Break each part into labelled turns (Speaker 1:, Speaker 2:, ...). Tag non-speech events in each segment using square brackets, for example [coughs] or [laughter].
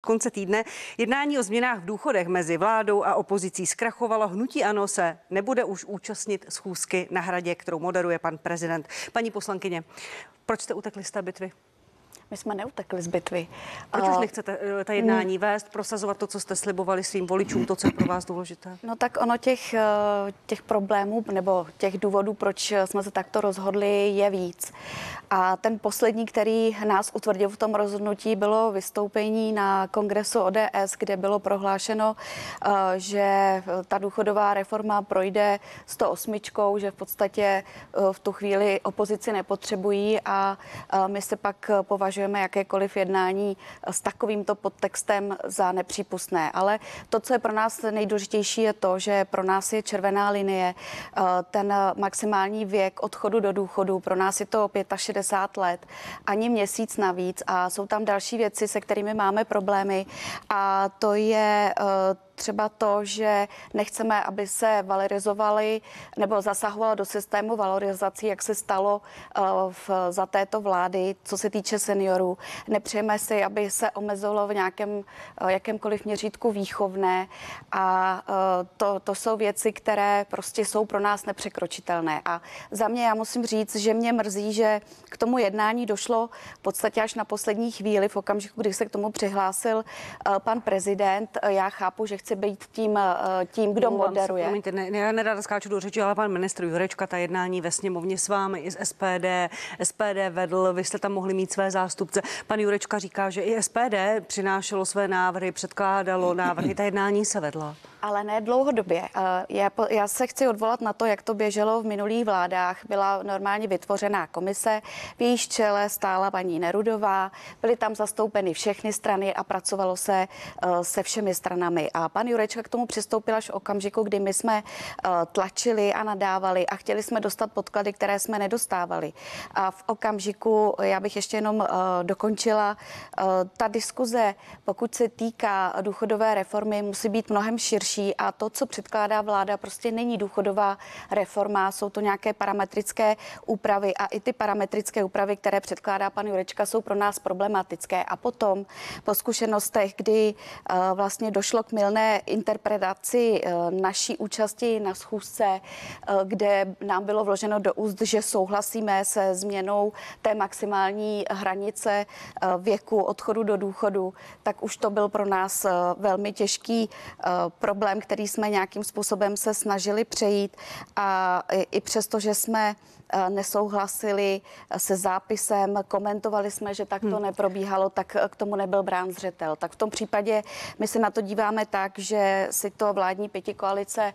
Speaker 1: konce týdne jednání o změnách v důchodech mezi vládou a opozicí zkrachovalo. Hnutí ANO se nebude už účastnit schůzky na hradě, kterou moderuje pan prezident. Paní poslankyně, proč jste utekli z té bitvy?
Speaker 2: My jsme neutekli z bitvy.
Speaker 1: Proč už nechcete eh, ta jednání vést, prosazovat to, co jste slibovali svým voličům, to, co je pro vás důležité?
Speaker 2: No tak ono těch, eh, těch problémů nebo těch důvodů, proč jsme se takto rozhodli, je víc. A ten poslední, který nás utvrdil v tom rozhodnutí, bylo vystoupení na kongresu ODS, kde bylo prohlášeno, eh, že ta důchodová reforma projde 108, že v podstatě v tu chvíli opozici nepotřebují a my se pak považujeme považujeme jakékoliv jednání s takovýmto podtextem za nepřípustné. Ale to, co je pro nás nejdůležitější, je to, že pro nás je červená linie eh, ten maximální věk odchodu do důchodu. Pro nás je to 65 let, ani měsíc navíc a jsou tam další věci, se kterými máme problémy a to je eh, třeba to, že nechceme, aby se valorizovali nebo zasahovalo do systému valorizací, jak se stalo eh, v, za této vlády, co se týče seniorů. Nepřejeme si, aby se omezovalo v nějakém eh, jakémkoliv měřítku výchovné a eh, to, to jsou věci, které prostě jsou pro nás nepřekročitelné. A za mě já musím říct, že mě mrzí, že k tomu jednání došlo v podstatě až na poslední chvíli, v okamžiku, kdy se k tomu přihlásil pan prezident. Já chápu, že chce chci být tím, eh, tím kdo Mluvám moderuje.
Speaker 1: Se, promiňte, ne, já nerada skáču do řeči, ale pan ministr Jurečka ta jednání ve sněmovně s vámi i z SPD, SPD vedl, vy jste tam mohli mít své zástupce. Pan Jurečka říká, že i SPD přinášelo své návrhy, předkládalo návrhy, ta jednání se vedla.
Speaker 2: Ale ne dlouhodobě. Eh, já, já se chci odvolat na to, jak to běželo v minulých vládách. Byla normálně vytvořená komise, v jejíž čele stála paní Nerudová, byly tam zastoupeny všechny strany a pracovalo se eh, se všemi stranami. A pan Jurečka k tomu přistoupil až v okamžiku, kdy my jsme eh, tlačili a nadávali a chtěli jsme dostat podklady, které jsme nedostávali. A v okamžiku, já bych ještě jenom dokončila, ta diskuze, pokud se týká důchodové reformy, musí být mnohem širší a to, co předkládá vláda, prostě není důchodová reforma, jsou to nějaké parametrické úpravy a i ty parametrické úpravy, které předkládá pan Jurečka, jsou pro nás problematické. A potom po zkušenostech, kdy vlastně došlo k milné interpretaci uh, naší účasti na schůzce, uh, kde nám bylo vloženo do úst, že souhlasíme se změnou té maximální hranice věku odchodu do důchodu, tak už to byl pro nás velmi těžký problém který jsme nějakým způsobem se snažili přejít. A i přesto, že jsme eh, nesouhlasili se zápisem, komentovali jsme, že tak to hmm. neprobíhalo, tak k tomu nebyl brán zřetel. Tak v tom případě my se na to díváme tak, že si to vládní pětikoalice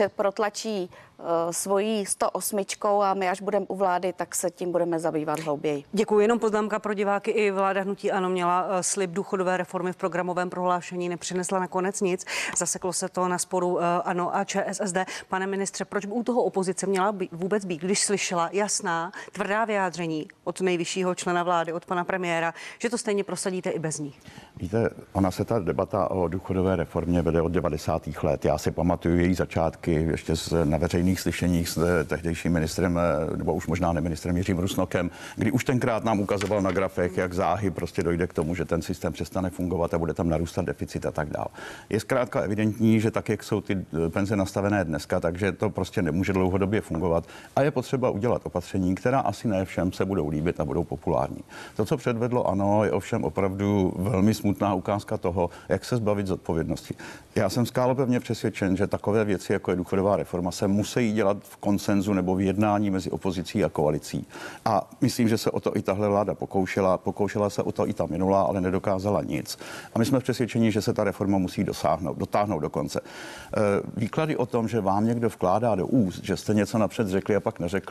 Speaker 2: eh, protlačí Eh, svojí 108 a my až budeme u vlády, tak se tím budeme zabývat hlouběji.
Speaker 1: Děkuji. Jenom poznámka pro diváky. I vláda hnutí ano měla eh, slib důchodové reformy v programovém prohlášení, nepřinesla nakonec nic. Zaseklo se to na sporu eh, ano a ČSSD. Pane ministře, proč by u toho opozice měla být, vůbec být, když slyšela jasná, tvrdá vyjádření od nejvyššího člena vlády, od pana premiéra, že to stejně prosadíte i bez ní?
Speaker 3: Víte, ona se ta debata o důchodové reformě vede od 90. let. Já si pamatuju její začátky ještě na veřejné veřejných slyšeních s tehdejším ministrem, eh, nebo už možná ne ministrem Jiřím Rusnokem, kdy už tenkrát nám ukazoval na grafech, jak záhy prostě dojde k tomu, že ten systém přestane fungovat a bude tam narůstat deficit a tak dále. Je zkrátka evidentní, že tak, jak jsou ty eh, penze nastavené dneska, takže to prostě nemůže dlouhodobě fungovat a je potřeba udělat opatření, která asi ne všem se budou líbit a budou populární. To, co předvedlo ANO, je ovšem opravdu velmi smutná ukázka toho, jak se zbavit zodpovědnosti. Já jsem skálopevně přesvědčen, že takové věci, jako je důchodová reforma, se musí musí dělat v konsenzu nebo v jednání mezi opozicí a koalicí. A myslím, že se o to i tahle vláda pokoušela. Pokoušela se o to i ta minulá, ale nedokázala nic. A my jsme přesvědčeni, že se ta reforma musí dosáhnout, dotáhnout do konce. E, výklady o tom, že vám někdo vkládá do úst, že jste něco napřed řekli a pak neřekli,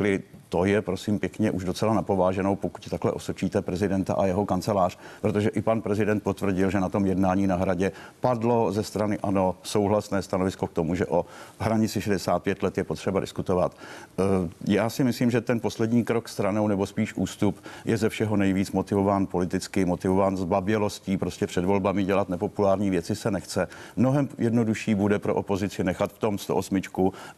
Speaker 3: to je prosím pěkně už docela napováženou, pokud takhle osočíte prezidenta a jeho kancelář, protože i pan prezident potvrdil, že na tom jednání na hradě padlo ze strany ANO souhlasné stanovisko k tomu, že o hranici 65 let je potřeba diskutovat. Eh, já si myslím, že ten poslední krok stranou nebo spíš ústup je ze všeho nejvíc motivován politicky, motivován zbabělostí, prostě před volbami dělat nepopulární věci se nechce. Mnohem jednodušší bude pro opozici nechat v tom 108,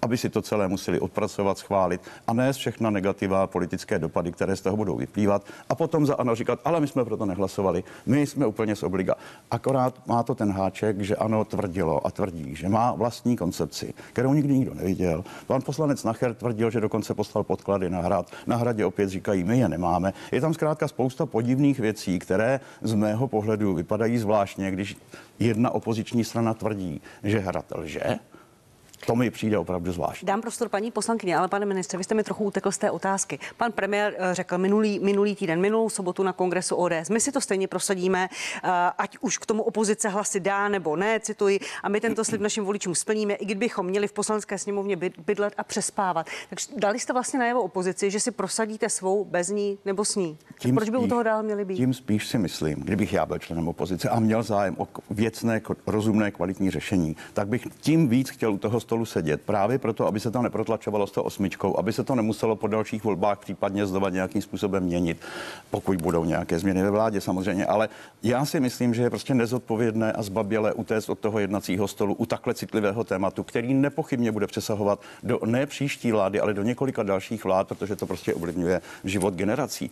Speaker 3: aby si to celé museli odpracovat, schválit a ne snést všechna negativa, politické dopady, které z toho budou vyplývat a potom za ano říkat, ale my jsme proto nehlasovali, my jsme úplně z obliga. Akorát má to ten háček, že ano tvrdilo a tvrdí, že má vlastní koncepci, kterou nikdy nikdo neviděl. Pan poslanec Nacher tvrdil, že dokonce poslal podklady na hrad. Na hradě opět říkají, my je nemáme. Je tam zkrátka spousta podivných věcí, které z mého pohledu vypadají zvláštně, když jedna opoziční strana tvrdí, že hrad lže, to mi přijde opravdu zvláštní.
Speaker 1: Dám prostor paní poslankyně, ale pane ministře, vy jste mi trochu utekl z té otázky. Pan premiér eh, řekl minulý, minulý týden, minulou sobotu na kongresu ODS, my si to stejně prosadíme, eh, ať už k tomu opozice hlasy dá nebo ne, cituji, a my tento slib našim voličům splníme, i kdybychom měli v poslanecké sněmovně bydlet a přespávat. Takže dali jste vlastně najevo opozici, že si prosadíte svou bez ní nebo s ní. Tím proč by spíš, u toho dál měli být?
Speaker 3: Tím spíš si myslím, kdybych já byl členem opozice a měl zájem o věcné, rozumné, kvalitní řešení, tak bych tím víc chtěl u toho stolu sedět právě proto, aby se to neprotlačovalo s tou osmičkou, aby se to nemuselo po dalších volbách případně zdovat nějakým způsobem měnit, pokud budou nějaké změny ve vládě samozřejmě. Ale já si myslím, že je prostě nezodpovědné a zbabělé utéct od toho jednacího stolu u takhle citlivého tématu, který nepochybně bude přesahovat do ne příští vlády, ale do několika dalších vlád, protože to prostě ovlivňuje život generací.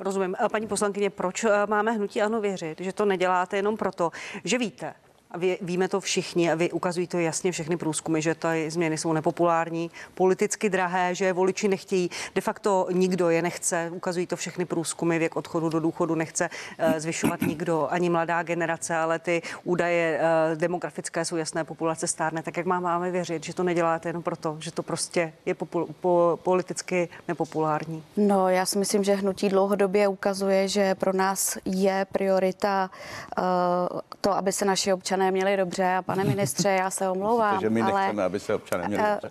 Speaker 1: Rozumím. Paní poslankyně, proč eh, máme hnutí ano věřit, že to neděláte jenom proto, že víte, vy, víme to všichni a vy ukazují to jasně všechny průzkumy, že ty změny jsou nepopulární, politicky drahé, že voliči nechtějí, de facto nikdo je nechce, ukazují to všechny průzkumy, věk odchodu do důchodu nechce uh, zvyšovat nikdo, ani mladá generace, ale ty údaje uh, demografické jsou jasné, populace stárne, tak jak má, máme věřit, že to neděláte jenom proto, že to prostě je popul, po, politicky nepopulární?
Speaker 2: No, já si myslím, že hnutí dlouhodobě ukazuje, že pro nás je priorita uh, to, aby se naši občané občané měli dobře. A pane ministře, já se omlouvám,
Speaker 3: Myslíte, že my ale... nechceme, aby se občané měli dobře.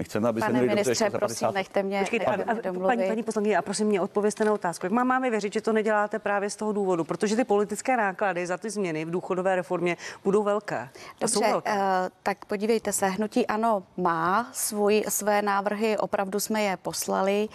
Speaker 3: My chceme, aby
Speaker 2: Pane
Speaker 3: se měli
Speaker 2: ministře,
Speaker 3: dobře
Speaker 2: prosím, nechte mě, Počkejte, a,
Speaker 1: a, paní, paní poslankyně, a prosím mě odpověste na otázku. Jak má, máme věřit, že to neděláte právě z toho důvodu? Protože ty politické náklady za ty změny v důchodové reformě budou velké.
Speaker 2: Dobře, jsou velké. Uh, tak podívejte se, hnutí ano má svůj, své návrhy, opravdu jsme je poslali.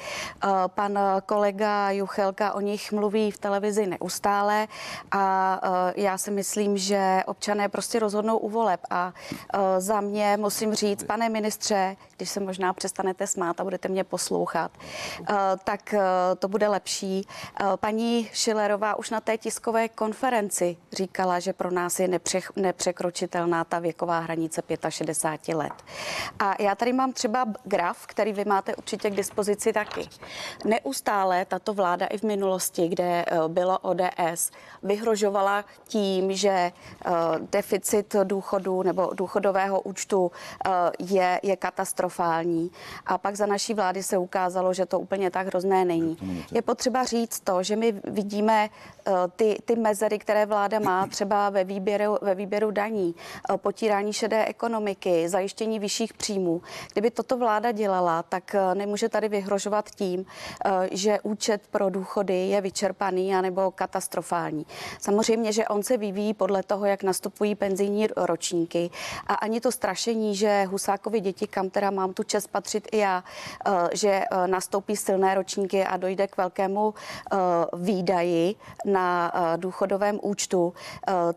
Speaker 2: Uh, pan kolega Juchelka o nich mluví v televizi neustále a uh, já si myslím, že občané prostě rozhodnou u voleb a uh, za mě musím říct, pane ministře, když se možná přestanete smát a budete mě poslouchat, eh, tak eh, to bude lepší. Eh, paní Šilerová už na té tiskové konferenci říkala, že pro nás je nepře, nepřekročitelná ta věková hranice 65 let. A já tady mám třeba graf, který vy máte určitě k dispozici taky. Neustále tato vláda i v minulosti, kde bylo ODS, vyhrožovala tím, že deficit důchodu nebo důchodového účtu je, je katastrofální. A pak za naší vlády se ukázalo, že to úplně tak hrozné není. Je potřeba říct to, že my vidíme eh, ty, ty mezery, které vláda má [clears throat] třeba ve výběru, ve výběru daní, eh, potírání šedé ekonomiky, zajištění vyšších příjmů. Kdyby toto vláda dělala, tak eh, nemůže tady vyhrožovat tím, že účet pro důchody je vyčerpaný anebo katastrofální. Samozřejmě, že on se vyvíjí podle toho, jak nastupují penzijní ročníky a ani to strašení, že Husákovi děti, kam teda mám tu čest patřit i já, eh, že eh, nastoupí silné ročníky a dojde k velkému eh, výdaji na důchodovém účtu,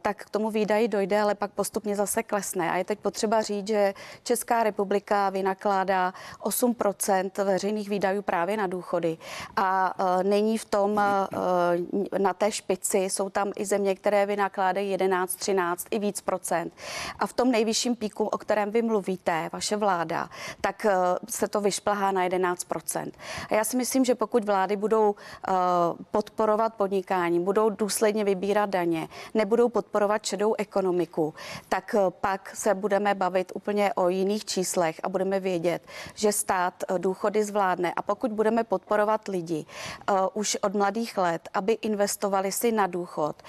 Speaker 2: tak k tomu výdaji dojde, ale pak postupně zase klesne. A je teď potřeba říct, že Česká republika vynakládá 8% veřejných výdajů právě na důchody. A není v tom na té špici, jsou tam i země, které vynakládají 11, 13 i víc procent. A v tom nejvyšším píku, o kterém vy mluvíte, vaše vláda, tak se to vyšplhá na 11 A já si myslím, že pokud vlády budou uh, podporovat podnikání, budou důsledně vybírat daně, nebudou podporovat šedou ekonomiku, tak uh, pak se budeme bavit úplně o jiných číslech a budeme vědět, že stát důchody zvládne. A pokud budeme podporovat lidi už od mladých let, aby investovali si na důchod,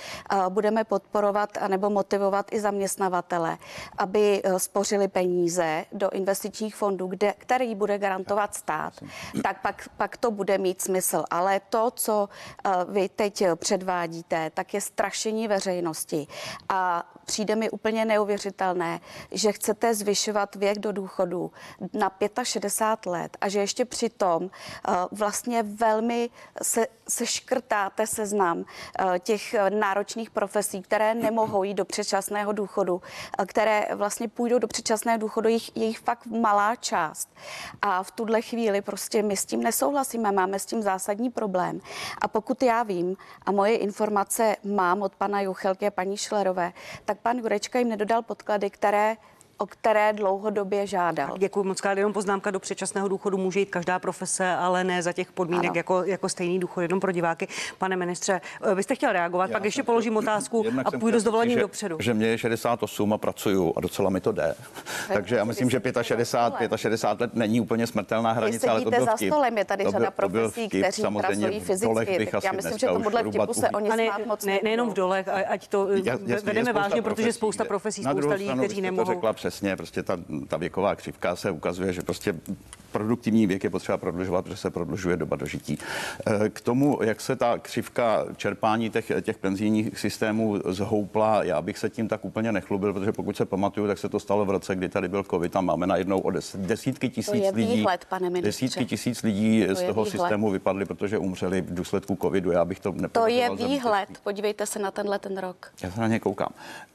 Speaker 2: budeme podporovat nebo motivovat i zaměstnavatele, aby spořili peníze do investičních fondů, kde, který bude garantovat stát, tak pak, pak to bude mít smysl. Ale to, co uh, vy teď předvádíte, tak je strašení veřejnosti. A přijde mi úplně neuvěřitelné, že chcete zvyšovat věk do důchodu na 65 let a že ještě přitom uh, vlastně velmi se, se škrtáte seznam uh, těch náročných profesí, které nemohou jít do předčasného důchodu, uh, které vlastně půjdou do předčasného důchodu, jejich, jejich fakt malá část. A v tuhle chvíli prostě my s tím nesouhlasíme, máme s tím zásadní problém. A pokud já vím a moje informace mám od pana Juchelky a paní Šlerové, tak pan Jurečka jim nedodal podklady, které o které dlouhodobě žádal.
Speaker 1: Děkuji moc krát. Jenom poznámka do předčasného důchodu může jít každá profese, ale ne za těch podmínek jako, jako stejný důchod, jenom pro diváky. Pane ministře, eh, vy jste chtěl reagovat, Já pak ještě položím otázku a půjdu s dovolením
Speaker 3: že,
Speaker 1: dopředu.
Speaker 3: Že mě je 68 a pracuju a docela mi to jde. Takže já myslím, že 65, 65 let není úplně smrtelná hranice, ale to byl
Speaker 2: za
Speaker 3: vtip.
Speaker 2: stolem, je tady řada profesí,
Speaker 3: vtip,
Speaker 2: kteří pracují fyzicky. Já myslím, že tomuhle vtipu se oni
Speaker 1: ne, moc ne, nejenom v dolech, ať to vedeme vážně, protože spousta profesí, spousta lidí, kteří nemohou.
Speaker 3: Přesně, prostě ta ta věková křivka se ukazuje, že prostě produktivní věk je potřeba prodlužovat, protože se prodlužuje doba dožití. Eh, k tomu, jak se ta křivka čerpání těch, těch penzijních systémů zhoupla, já bych se tím tak úplně nechlubil, protože pokud se pamatuju, tak se to stalo v roce, kdy tady byl covid a máme najednou o des, desítky tisíc
Speaker 2: to
Speaker 3: lidí.
Speaker 2: Výhled, pane
Speaker 3: desítky tisíc lidí to z toho systému vypadly, protože umřeli v důsledku covidu. Já bych to
Speaker 2: To je výhled. Podívejte se na tenhle ten rok.
Speaker 3: Já se na ně koukám.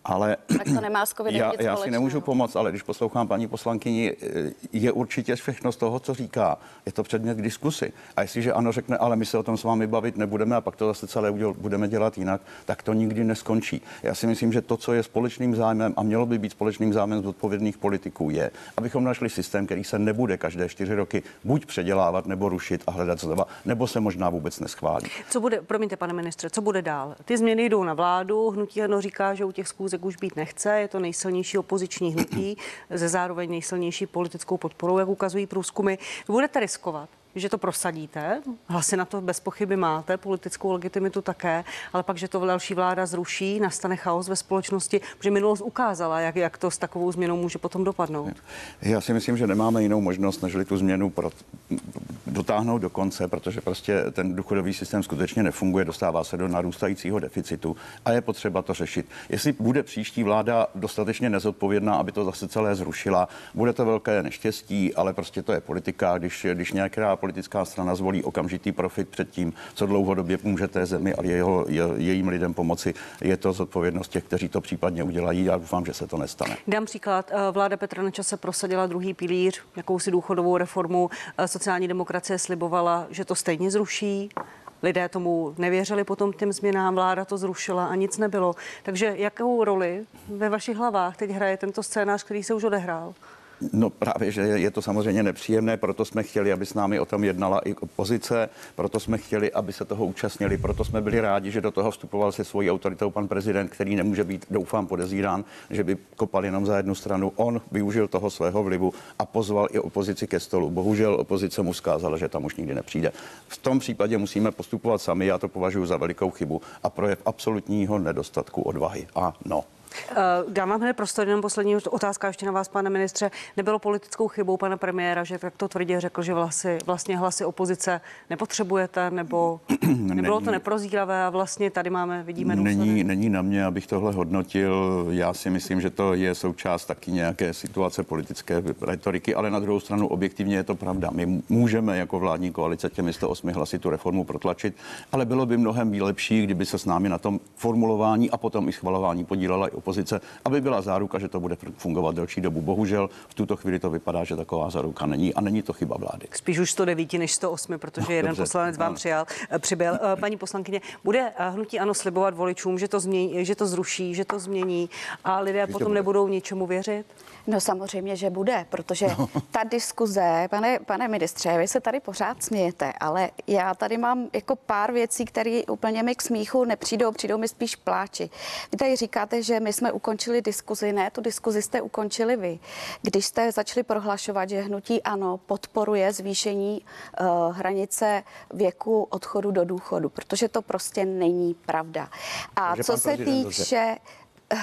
Speaker 3: Ale
Speaker 2: tak to nemá s
Speaker 3: já, já si nemůžu pomoct, ale když poslouchám paní poslankyni, eh, je určitě všechno z toho, co říká. Je to předmět k diskusi. A jestliže ano řekne, ale my se o tom s vámi bavit nebudeme a pak to zase celé uděl, budeme dělat jinak, tak to nikdy neskončí. Já si myslím, že to, co je společným zájmem a mělo by být společným zájmem z odpovědných politiků, je, abychom našli systém, který se nebude každé čtyři roky buď předělávat nebo rušit a hledat znova, nebo se možná vůbec neschválí.
Speaker 1: Co bude, promiňte, pane ministře, co bude dál? Ty změny jdou na vládu, hnutí ano říká, že u těch schůzek už být nechce, je to nejsilnější opoziční hnutí, [clears throat] ze zároveň nejsilnější politickou podporou, jak ukazují průzkumy. Budete riskovat, že to prosadíte, hlasy na to bez pochyby máte, politickou legitimitu také, ale pak, že to další vláda zruší, nastane chaos ve společnosti, protože minulost ukázala, jak, jak to s takovou změnou může potom dopadnout.
Speaker 3: Já si myslím, že nemáme jinou možnost, než tu změnu pro, dotáhnout do konce, protože prostě ten důchodový systém skutečně nefunguje, dostává se do narůstajícího deficitu a je potřeba to řešit. Jestli bude příští vláda dostatečně nezodpovědná, aby to zase celé zrušila, bude to velké neštěstí, ale prostě to je politika, když, když nějaká politická strana zvolí okamžitý profit před tím, co dlouhodobě může té zemi a jeho, je, jejím lidem pomoci. Je to zodpovědnost těch, kteří to případně udělají. Já doufám, že se to nestane.
Speaker 1: Dám příklad. Eh, vláda Petra Nečase prosadila druhý pilíř, jakousi důchodovou reformu. Eh, sociální demokracie slibovala, že to stejně zruší. Lidé tomu nevěřili potom těm změnám, vláda to zrušila a nic nebylo. Takže jakou roli ve vašich hlavách teď hraje tento scénář, který se už odehrál?
Speaker 3: No právě, že je to samozřejmě nepříjemné, proto jsme chtěli, aby s námi o tom jednala i opozice, proto jsme chtěli, aby se toho účastnili, proto jsme byli rádi, že do toho vstupoval se svojí autoritou pan prezident, který nemůže být, doufám, podezírán, že by kopal jenom za jednu stranu. On využil toho svého vlivu a pozval i opozici ke stolu. Bohužel opozice mu zkázala, že tam už nikdy nepřijde. V tom případě musíme postupovat sami, já to považuji za velikou chybu a projev absolutního nedostatku odvahy. Ano.
Speaker 1: Eh, dám vám hned prostor, jenom poslední otázka ještě na vás, pane ministře. Nebylo politickou chybou pana premiéra, že tak to tvrdě řekl, že vlasy, vlastně hlasy opozice nepotřebujete, nebo [clears throat] nebylo to neprozíravé a vlastně tady máme, vidíme
Speaker 3: Není, není na mě, abych tohle hodnotil. Já si myslím, že to je součást taky nějaké situace politické retoriky, ale na druhou stranu objektivně je to pravda. My můžeme jako vládní koalice těmi 108 hlasy tu reformu protlačit, ale bylo by mnohem lepší, kdyby se s námi na tom formulování a potom i schvalování podílela i opozice, aby byla záruka, že to bude fungovat delší dobu. Bohužel v tuto chvíli to vypadá, že taková záruka není a není to chyba vlády.
Speaker 1: Spíš už 109 než 108, protože no, jeden dobře, poslanec vám přijal, eh, přibyl. Eh, paní poslankyně, bude eh, hnutí ano slibovat voličům, že to, změní, že to zruší, že to změní a lidé potom nebudou ničemu věřit?
Speaker 2: No samozřejmě, že bude, protože no. [laughs] ta diskuze, pane, pane ministře, vy se tady pořád smějete, ale já tady mám jako pár věcí, které úplně mi k smíchu nepřijdou, přijdou mi spíš pláči. Vy tady říkáte, že my jsme ukončili diskuzi, ne, tu diskuzi jste ukončili vy. Když jste začali prohlašovat, že hnutí ano podporuje zvýšení uh, hranice věku odchodu do důchodu, protože to prostě není pravda. A Takže co se týče... Uh,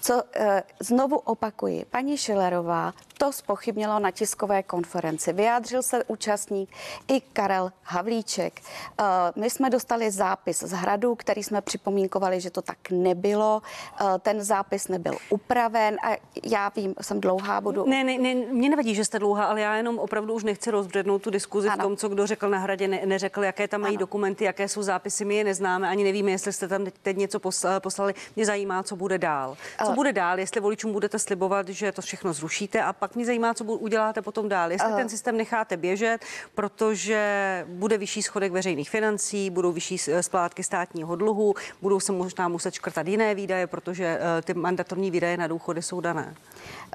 Speaker 2: co e, znovu opakuji, paní Šilerová to spochybnilo na tiskové konferenci. Vyjádřil se účastník i Karel Havlíček. E, my jsme dostali zápis z hradu, který jsme připomínkovali, že to tak nebylo. E, ten zápis nebyl upraven a já vím, jsem dlouhá, budu...
Speaker 1: Ne, ne, ne, mě nevadí, že jste dlouhá, ale já jenom opravdu už nechci rozbřednout tu diskuzi ano. v tom, co kdo řekl na hradě, ne, neřekl, jaké tam mají ano. dokumenty, jaké jsou zápisy, my je neznáme, ani nevíme, jestli jste tam teď něco poslali. Mě zajímá, co bude dál. Co bude dál, jestli voličům budete slibovat, že to všechno zrušíte a pak udělat. Mě zajímá, co uděláte potom dál. Jestli uh. ten systém necháte běžet, protože bude vyšší schodek veřejných financí, budou vyšší splátky státního dluhu, budou se možná muset škrtat jiné výdaje, protože uh, ty mandatorní výdaje na důchody jsou dané.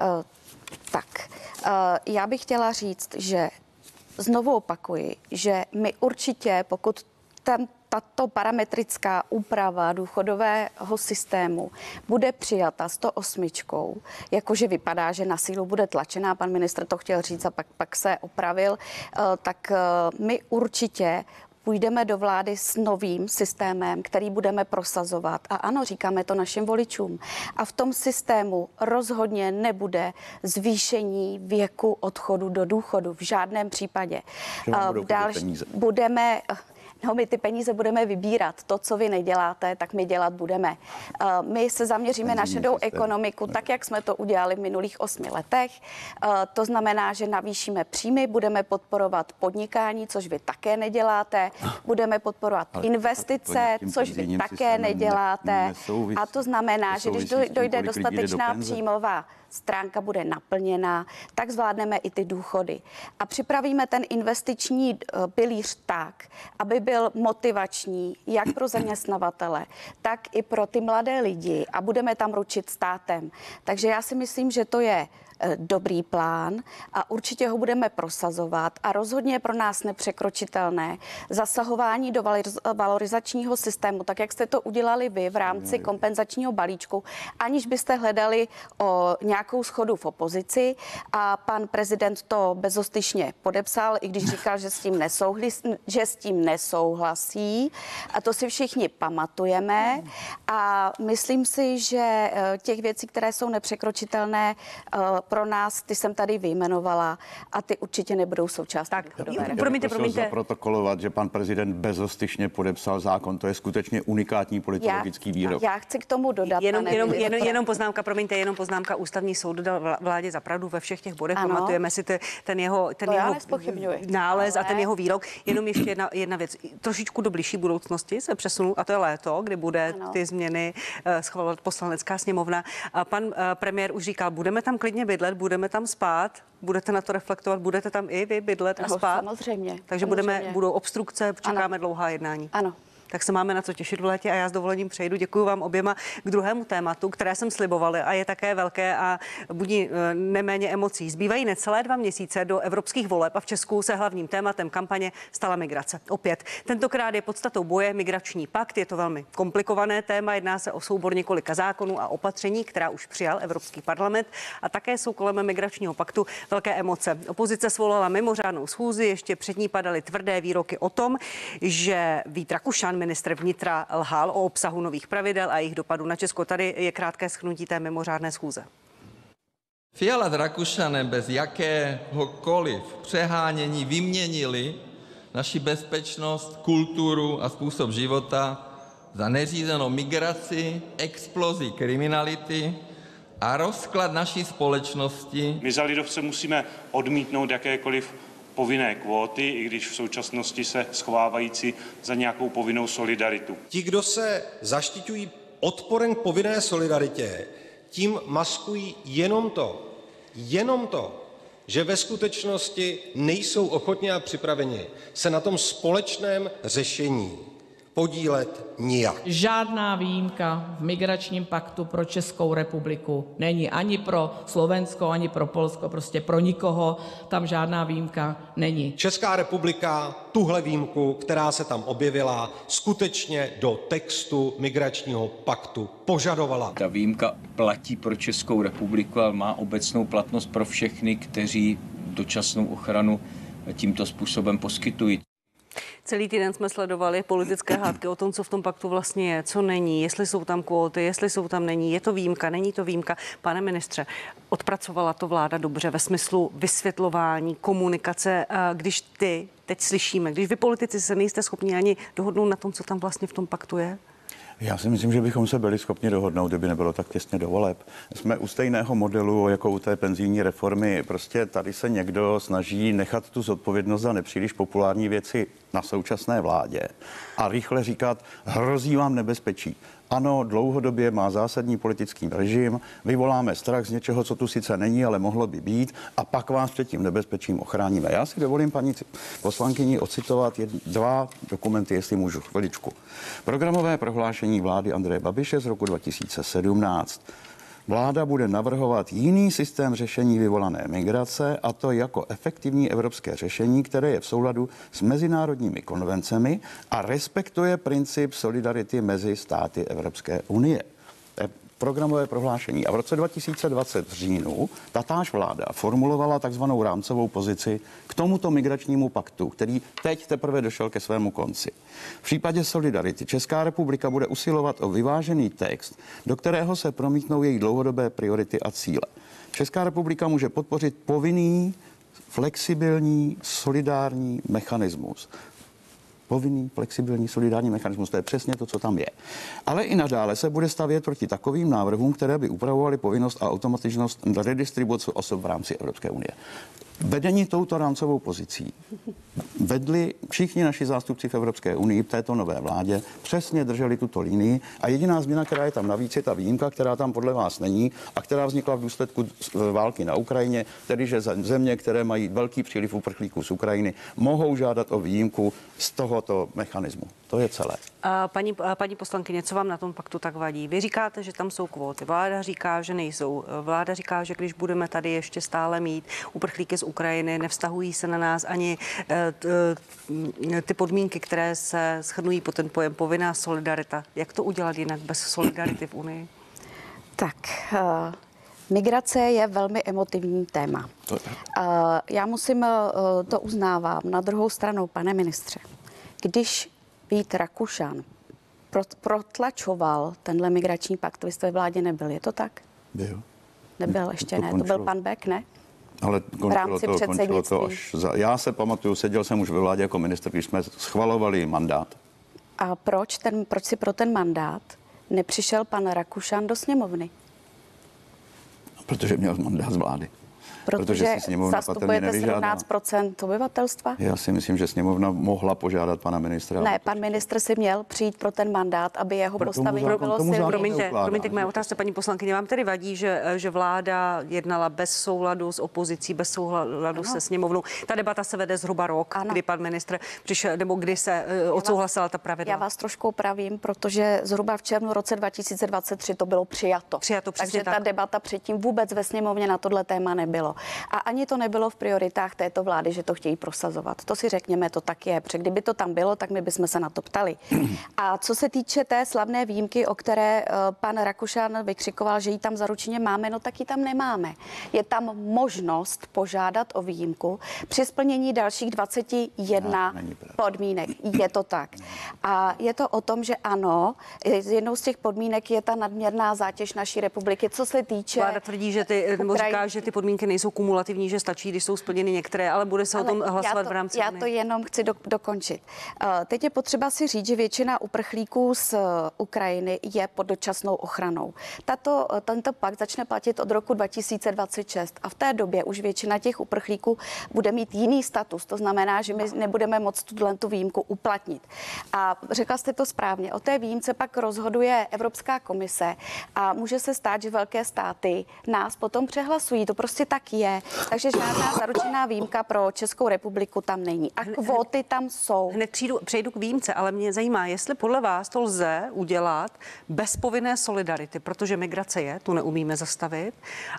Speaker 1: Uh,
Speaker 2: tak, uh, já bych chtěla říct, že znovu opakuji, že my určitě, pokud ten, tato parametrická úprava důchodového systému bude přijata 108, jakože vypadá, že na sílu bude tlačená, pan ministr to chtěl říct a pak, pak se opravil, eh, tak eh, my určitě půjdeme do vlády s novým systémem, který budeme prosazovat. A ano, říkáme to našim voličům. A v tom systému rozhodně nebude zvýšení věku odchodu do důchodu v žádném případě. V další, budeme No, my ty peníze budeme vybírat. To, co vy neděláte, tak my dělat budeme. Eh, my se zaměříme na šedou ekonomiku, tak jak jsme to udělali v minulých osmi letech. Eh, to znamená, že navýšíme příjmy, budeme podporovat podnikání, což vy také neděláte. Budeme podporovat investice, což vy také neděláte. A to znamená, že když dojde dostatečná příjmová stránka bude naplněna, tak zvládneme i ty důchody. A připravíme ten investiční eh, pilíř tak, aby byl motivační jak pro zaměstnavatele, tak i pro ty mladé lidi a budeme tam ručit státem. Takže já si myslím, že to je dobrý plán a určitě ho budeme prosazovat a rozhodně je pro nás nepřekročitelné zasahování do valorizačního systému, tak jak jste to udělali vy v rámci kompenzačního balíčku, aniž byste hledali o nějakou schodu v opozici. A pan prezident to bezostyšně podepsal, i když říkal, že s tím, nesouhlasí, že s tím nesouhlasí. A to si všichni pamatujeme. A myslím si, že eh, těch věcí, které jsou nepřekročitelné, eh, pro nás, ty jsem tady vyjmenovala a ty určitě nebudou součástí. Tak,
Speaker 3: promiňte, promiňte. zaprotokolovat, že pan prezident bezostyšně podepsal zákon. To je skutečně unikátní politologický výrok.
Speaker 2: Já chci k tomu dodat.
Speaker 1: Jenom, jenom, jenom, jenom poznámka, promiňte, jenom poznámka. Ústavní soud dal vládě za pravdu ve všech těch bodech. Ano. Pamatujeme si ty, ten jeho, ten jeho nález ale... a ten jeho výrok. Jenom ještě jedna, jedna věc. Trošičku do blížší budoucnosti se přesunu, a to je léto, kdy bude ano. ty změny uh, schvalovat poslanecká sněmovna. A pan uh, premiér už říkal, budeme tam klidně bydlet, budeme tam spát, budete na to reflektovat, budete tam i vy bydlet a spát?
Speaker 2: Samozřejmě.
Speaker 1: Takže
Speaker 2: samozřejmě.
Speaker 1: budeme, budou obstrukce, čekáme ano. dlouhá jednání.
Speaker 2: Ano
Speaker 1: tak se máme na co těšit v létě a já s dovolením přejdu. Děkuji vám oběma k druhému tématu, které jsem slibovali a je také velké a budí eh, neméně emocí. Zbývají necelé dva měsíce do evropských voleb a v Česku se hlavním tématem kampaně stala migrace. Opět, tentokrát je podstatou boje migrační pakt. Je to velmi komplikované téma, jedná se o soubor několika zákonů a opatření, která už přijal Evropský parlament a také jsou kolem migračního paktu velké emoce. Opozice svolala mimořádnou schůzi, ještě před ní padaly tvrdé výroky o tom, že Vít Rakušan, pan ministr vnitra lhal o obsahu nových pravidel a jejich dopadu na Česko. Tady je krátké schnutí té mimořádné schůze.
Speaker 4: Fiala s Rakušanem bez jakéhokoliv přehánění vyměnili naši bezpečnost, kulturu a způsob života za neřízenou migraci, explozi kriminality a rozklad naší společnosti.
Speaker 5: My za lidovce musíme odmítnout jakékoliv povinné kvóty, i když v současnosti se schovávající za nějakou povinnou solidaritu.
Speaker 6: Ti, kdo se zaštiťují odporem k povinné solidaritě, tím maskují jenom to, jenom to, že ve skutečnosti nejsou ochotně a připraveni se na tom společném řešení podílet nijak.
Speaker 7: Žádná výjimka v migračním paktu pro Českou republiku není ani pro Slovensko, ani pro Polsko, prostě pro nikoho tam žádná výjimka není.
Speaker 6: Česká republika tuhle výjimku, která se tam objevila, skutečně do textu migračního paktu požadovala.
Speaker 8: Ta výjimka platí pro Českou republiku a má obecnou platnost pro všechny, kteří dočasnou ochranu tímto způsobem poskytují.
Speaker 1: Celý týden jsme sledovali politické hádky o tom, co v tom paktu vlastně je, co není, jestli jsou tam kvóty, jestli jsou tam není, je to výjimka, není to výjimka. Pane ministře, odpracovala to vláda dobře ve smyslu vysvětlování, komunikace, když ty teď slyšíme, když vy politici se nejste schopni ani dohodnout na tom, co tam vlastně v tom paktu je?
Speaker 3: Já si myslím, že bychom se byli schopni dohodnout, kdyby nebylo tak těsně do voleb. Jsme u stejného modelu jako u té penzijní reformy. Prostě tady se někdo snaží nechat tu zodpovědnost za nepříliš populární věci na současné vládě a rychle říkat, hrozí vám nebezpečí. Ano, dlouhodobě má zásadní politický režim, vyvoláme strach z něčeho, co tu sice není, ale mohlo by být, a pak vás před tím nebezpečím ochráníme. Já si dovolím paní poslankyni ocitovat jed, dva dokumenty, jestli můžu chviličku. Programové prohlášení vlády Andreje Babiše z roku 2017. Vláda bude navrhovat jiný systém řešení vyvolané migrace, a to jako efektivní evropské řešení, které je v souladu s mezinárodními konvencemi a respektuje princip solidarity mezi státy Evropské unie programové prohlášení. A v roce 2020 v říjnu tatáž vláda formulovala takzvanou rámcovou pozici k tomuto migračnímu paktu, který teď teprve došel ke svému konci. V případě solidarity Česká republika bude usilovat o vyvážený text, do kterého se promítnou její dlouhodobé priority a cíle. Česká republika může podpořit povinný flexibilní, solidární mechanismus povinný, flexibilní, solidární mechanismus. To je přesně to, co tam je. Ale i nadále se bude stavět proti takovým návrhům, které by upravovaly povinnost a automatičnost redistribuce osob v rámci Evropské unie. Vedení touto rámcovou pozicí vedli všichni naši zástupci v Evropské unii v této nové vládě, přesně drželi tuto linii a jediná změna, která je tam navíc, je ta výjimka, která tam podle vás není a která vznikla v důsledku války na Ukrajině, tedy že země, které mají velký příliv uprchlíků z Ukrajiny, mohou žádat o výjimku z tohoto mechanismu. To je celé.
Speaker 1: A paní, a paní poslankyně, co vám na tom paktu tak vadí? Vy říkáte, že tam jsou kvóty. Vláda říká, že nejsou. Vláda říká, že když budeme tady ještě stále mít uprchlíky z Ukrajiny, nevztahují se na nás ani eh, eh, ty podmínky, které se schrnují po ten pojem povinná solidarita. Jak to udělat jinak bez solidarity v Unii?
Speaker 2: Tak, uh... Migrace je velmi emotivní téma. Já musím, to uznávám. Na druhou stranu, pane ministře, když Vít Rakušan protlačoval tenhle migrační pakt, vy jste ve vládě nebyl, je to tak?
Speaker 3: Byl.
Speaker 2: Nebyl, ještě to ne, končilo. to byl pan Beck, ne?
Speaker 3: Ale končilo to, končilo to až za... Já se pamatuju, seděl jsem už ve vládě jako minister, když jsme schvalovali mandát.
Speaker 2: A proč, ten, proč si pro ten mandát nepřišel pan Rakušan do sněmovny?
Speaker 3: Protože měl mandát z vlády.
Speaker 2: Protože si sněmovna zastupujete 17% obyvatelstva?
Speaker 3: Já si myslím, že sněmovna mohla požádat pana ministra.
Speaker 2: Ne, pan ministr si měl přijít pro ten mandát, aby jeho postavení bylo silné.
Speaker 1: Promiňte, promiňte, k mé otázce, paní poslankyně, vám tedy vadí, že, že vláda jednala bez souladu s opozicí, bez souladu ano. se sněmovnou. Ta debata se vede zhruba rok, ano. kdy pan ministr přišel, nebo kdy se uh, odsouhlasila ta pravidla.
Speaker 2: Já vás trošku pravím, protože zhruba v červnu roce 2023 to bylo přijato.
Speaker 1: Přijato,
Speaker 2: Takže tak. ta debata předtím vůbec ve sněmovně na tohle téma nebylo. A ani to nebylo v prioritách této vlády, že to chtějí prosazovat. To si řekněme, to tak je. Protože kdyby to tam bylo, tak my bychom se na to ptali. A co se týče té slavné výjimky, o které eh, pan Rakušan vykřikoval, že ji tam zaručeně máme, no tak ji tam nemáme. Je tam možnost požádat o výjimku při splnění dalších 21 no, podmínek. Je to tak. A je to o tom, že ano, jednou z těch podmínek je ta nadměrná zátěž naší republiky. Co se týče.
Speaker 1: Vláda tvrdí, že ty, nebo říká, že ty podmínky nejsou kumulativní, že stačí, když jsou splněny některé, ale bude se ale o tom hlasovat
Speaker 2: to,
Speaker 1: v rámci.
Speaker 2: Já to jenom chci do, dokončit. Uh, teď je potřeba si říct, že většina uprchlíků z uh, Ukrajiny je pod dočasnou ochranou. Tato, uh, tento pakt začne platit od roku 2026 a v té době už většina těch uprchlíků bude mít jiný status. To znamená, že my nebudeme moct tuto tu výjimku uplatnit. A řekla jste to správně. O té výjimce pak rozhoduje Evropská komise a může se stát, že velké státy nás potom přehlasují. To prostě tak je. Takže žádná zaručená výjimka pro Českou republiku tam není. A kvóty tam jsou.
Speaker 1: Hned přijdu, přejdu k výjimce, ale mě zajímá, jestli podle vás to lze udělat bez povinné solidarity, protože migrace je, tu neumíme zastavit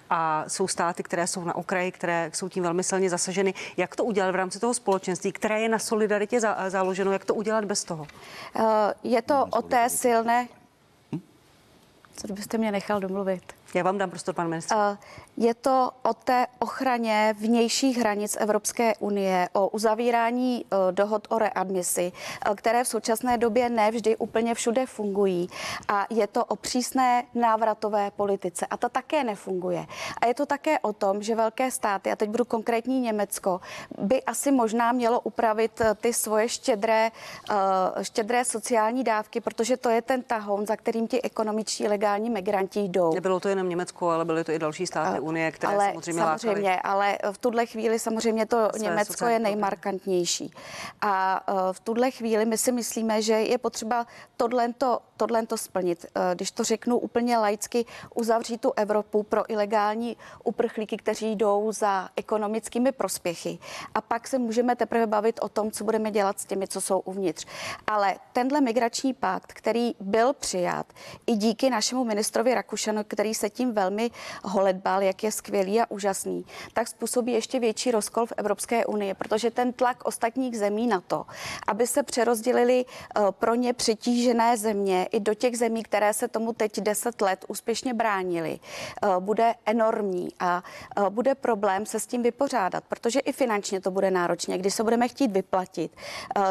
Speaker 1: a jsou státy, které jsou na okraji, které jsou tím velmi silně zasaženy. Jak to udělat v rámci toho společenství, které je na solidaritě založeno, jak to udělat bez toho?
Speaker 2: Uh, je to o té silné. Co byste mě nechal domluvit?
Speaker 1: Já vám dám prostor, pan ministr. Uh,
Speaker 2: je to o té ochraně vnějších hranic Evropské unie, o uzavírání uh, dohod o readmisi, uh, které v současné době nevždy úplně všude fungují. A je to o přísné návratové politice. A ta také nefunguje. A je to také o tom, že velké státy, a teď budu konkrétní Německo, by asi možná mělo upravit ty svoje štědré, štědré sociální dávky, protože to je ten tahoun, za kterým ti ekonomičtí legální migranti jdou.
Speaker 1: Nebylo to jenom Německo, ale byly to i další státy Unie, které
Speaker 2: ale
Speaker 1: samozřejmě
Speaker 2: samozřejmě,
Speaker 1: lákaly.
Speaker 2: ale v tuhle chvíli samozřejmě to
Speaker 1: Své
Speaker 2: Německo je nejmarkantnější. A eh, v tuhle chvíli my si myslíme, že je potřeba tohlento, tohlento splnit. Eh, Když to řeknu úplně laicky, uzavřít tu Evropu pro ilegální uprchlíky, kteří jdou za ekonomickými prospěchy. A pak se můžeme teprve bavit o tom, co budeme dělat s těmi, co jsou uvnitř. Ale tenhle migrační pakt, který byl přijat i díky našemu ministrovi Rakušanu, který se tím velmi holedbal, jak je skvělý a úžasný, tak způsobí ještě větší rozkol v Evropské unii, protože ten tlak ostatních zemí na to, aby se přerozdělili eh, pro ně přetížené země i do těch zemí, které se tomu teď 10 let úspěšně bránili, eh, bude enormní a eh, bude problém se s tím vypořádat, protože i finančně to bude náročné. Když se budeme chtít vyplatit,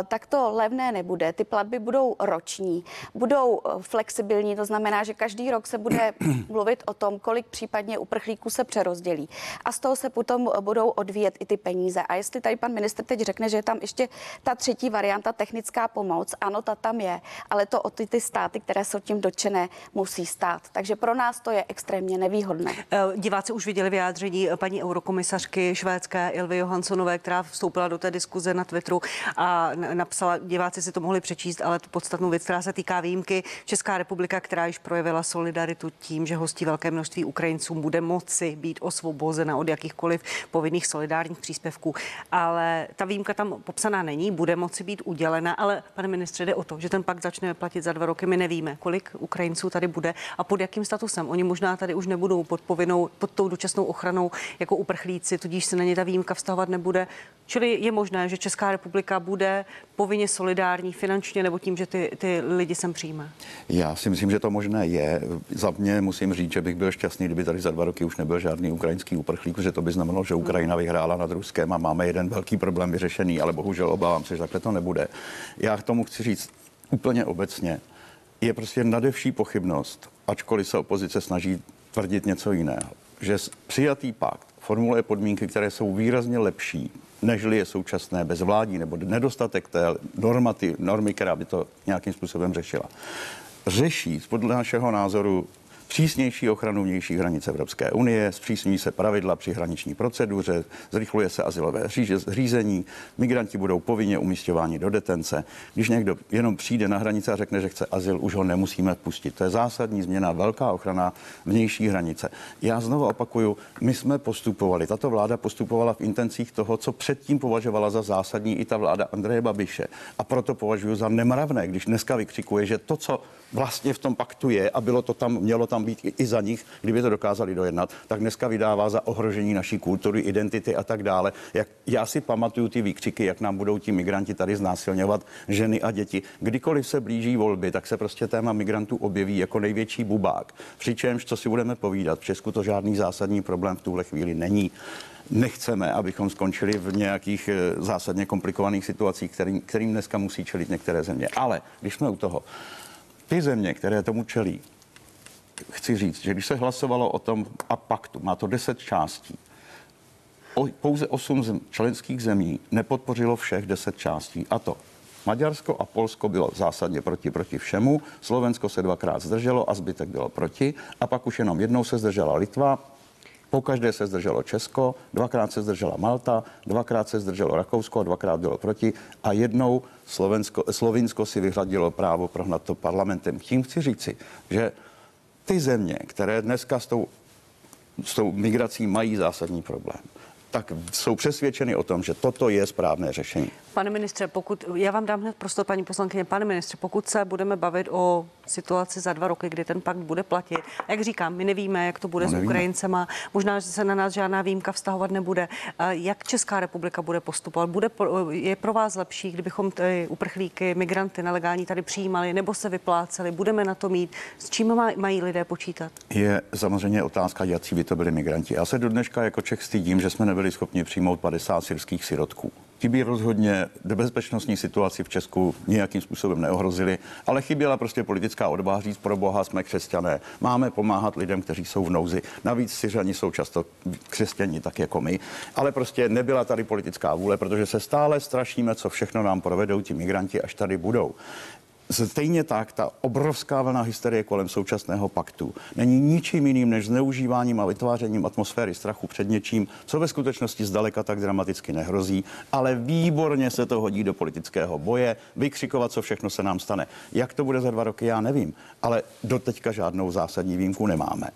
Speaker 2: tak to levné nebude. Ty platby budou roční, budou flexibilní, to znamená, že každý rok se bude [clears throat] mluvit o tom, kolik případně uprchlíků se přerozdělí. A z toho se potom budou odvíjet i ty peníze. A jestli tady pan ministr teď řekne, že je tam ještě ta třetí varianta, technická pomoc, ano, ta tam je, ale to o ty, ty státy, které jsou tím dotčené, musí stát. Takže pro nás to je extrémně nevýhodné.
Speaker 1: Eh, Diváci už viděli vyjádření paní eurokomisařky švédské Ilvy Johanssonové, která vstoupila do té diskuze na Twitteru a napsala, diváci si to mohli přečíst, ale tu podstatnou věc, která se týká výjimky, Česká republika, která již projevila solidaritu tím, že hostí velké množství Ukrajinců, bude moci být osvobozena od jakýchkoliv povinných solidárních příspěvků. Ale ta výjimka tam popsaná není, bude moci být udělena, ale pane ministře, jde o to, že ten pakt začne platit za dva roky. My nevíme, kolik Ukrajinců tady bude a pod jakým statusem. Oni možná tady už nebudou pod povinnou, pod tou dočasnou ochranou jako uprchlíci, tudíž se na ně ta výjimka vztahovat nebude. Čili je možné, že Česká republika bude povinně solidární finančně nebo tím, že ty, ty lidi sem přijme.
Speaker 3: Já si myslím, že to možné je. Za mě musím říct, že bych byl šťastný, kdyby tady za dva roky už nebyl žádný ukrajinský uprchlík, že to by znamenalo, že Ukrajina vyhrála nad Ruskem a máme jeden velký problém vyřešený, ale bohužel obávám se, že takhle to nebude. Já k tomu chci říct úplně obecně. Je prostě nadevší pochybnost, ačkoliv se opozice snaží tvrdit něco jiného, že přijatý pakt formuluje podmínky, které jsou výrazně lepší, nežli je současné bezvládí nebo nedostatek té normaty, normy, která by to nějakým způsobem řešila. Řeší podle našeho názoru přísnější ochranu vnějších hranic Evropské unie, zpřísňují se pravidla při hraniční proceduře, zrychluje se asilové řízení, migranti budou povinně umístěváni do detence. Když někdo jenom přijde na hranice a řekne, že chce azyl, už ho nemusíme pustit. To je zásadní změna, velká ochrana vnější hranice. Já znovu opakuju, my jsme postupovali, tato vláda postupovala v intencích toho, co předtím považovala za zásadní i ta vláda Andreje Babiše. A proto považuji za nemravné, když dneska vykřikuje, že to, co vlastně v tom paktu je a bylo to tam, mělo tam být i, i za nich, kdyby to dokázali dojednat, tak dneska vydává za ohrožení naší kultury, identity a tak dále. Jak, já si pamatuju ty výkřiky, jak nám budou ti migranti tady znásilňovat ženy a děti. Kdykoliv se blíží volby, tak se prostě téma migrantů objeví jako největší bubák. Přičemž, co si budeme povídat, v Česku to žádný zásadní problém v tuhle chvíli není. Nechceme, abychom skončili v nějakých eh, zásadně komplikovaných situacích, kterým, kterým dneska musí čelit některé země. Ale když jsme u toho, ty země, které tomu čelí, chci říct, že když se hlasovalo o tom a paktu, má to 10 částí, o, pouze 8 zem, členských zemí nepodpořilo všech 10 částí. A to Maďarsko a Polsko bylo zásadně proti proti všemu, Slovensko se dvakrát zdrželo a zbytek bylo proti a pak už jenom jednou se zdržela Litva, po každé se zdrželo Česko, dvakrát se zdržela Malta, dvakrát se zdrželo Rakousko, dvakrát bylo proti a jednou Slovensko, Slovinsko si vyhradilo právo prohnat to parlamentem. Tím chci říci, že ty země, které dneska s tou, s tou migrací mají zásadní problém, tak jsou přesvědčeny o tom, že toto je správné řešení.
Speaker 1: Pane ministře, pokud, já vám dám hned prostor, paní poslankyně, pane ministře, pokud se budeme bavit o situaci za dva roky, kdy ten pakt bude platit, jak říkám, my nevíme, jak to bude
Speaker 3: No,
Speaker 1: s. Ukrajincema, možná, že se na nás žádná výjimka vztahovat nebude. Jak Česká republika bude postupovat? Bude, je pro vás lepší, kdybychom ty uprchlíky, migranty nelegální tady přijímali nebo se vypláceli? Budeme na to mít? S čím mají lidé počítat?
Speaker 3: Je samozřejmě otázka, jaký by to byli migranti. Já se do dneška jako Čech stydím, že jsme nebyli schopni přijmout 50 syrských sirotků. By rozhodně bezpečnostní situaci v Česku nějakým způsobem neohrozili, ale chyběla prostě politická odvaha říct pro boha jsme křesťané. Máme pomáhat lidem, kteří jsou v nouzi. Navíc Syřani jsou často křesťani, tak jako my. Ale prostě nebyla tady politická vůle, protože se stále strašíme, co všechno nám provedou ti migranti, až tady budou. Stejně tak, ta obrovská vlna hysterie kolem současného paktu není ničím jiným než zneužíváním a vytvářením atmosféry strachu před něčím, co ve skutečnosti zdaleka tak dramaticky nehrozí, ale výborně se to hodí do politického boje, vykřikovat, co všechno se nám stane. Jak to bude za dva roky, já nevím, ale doteďka žádnou zásadní výjimku nemáme.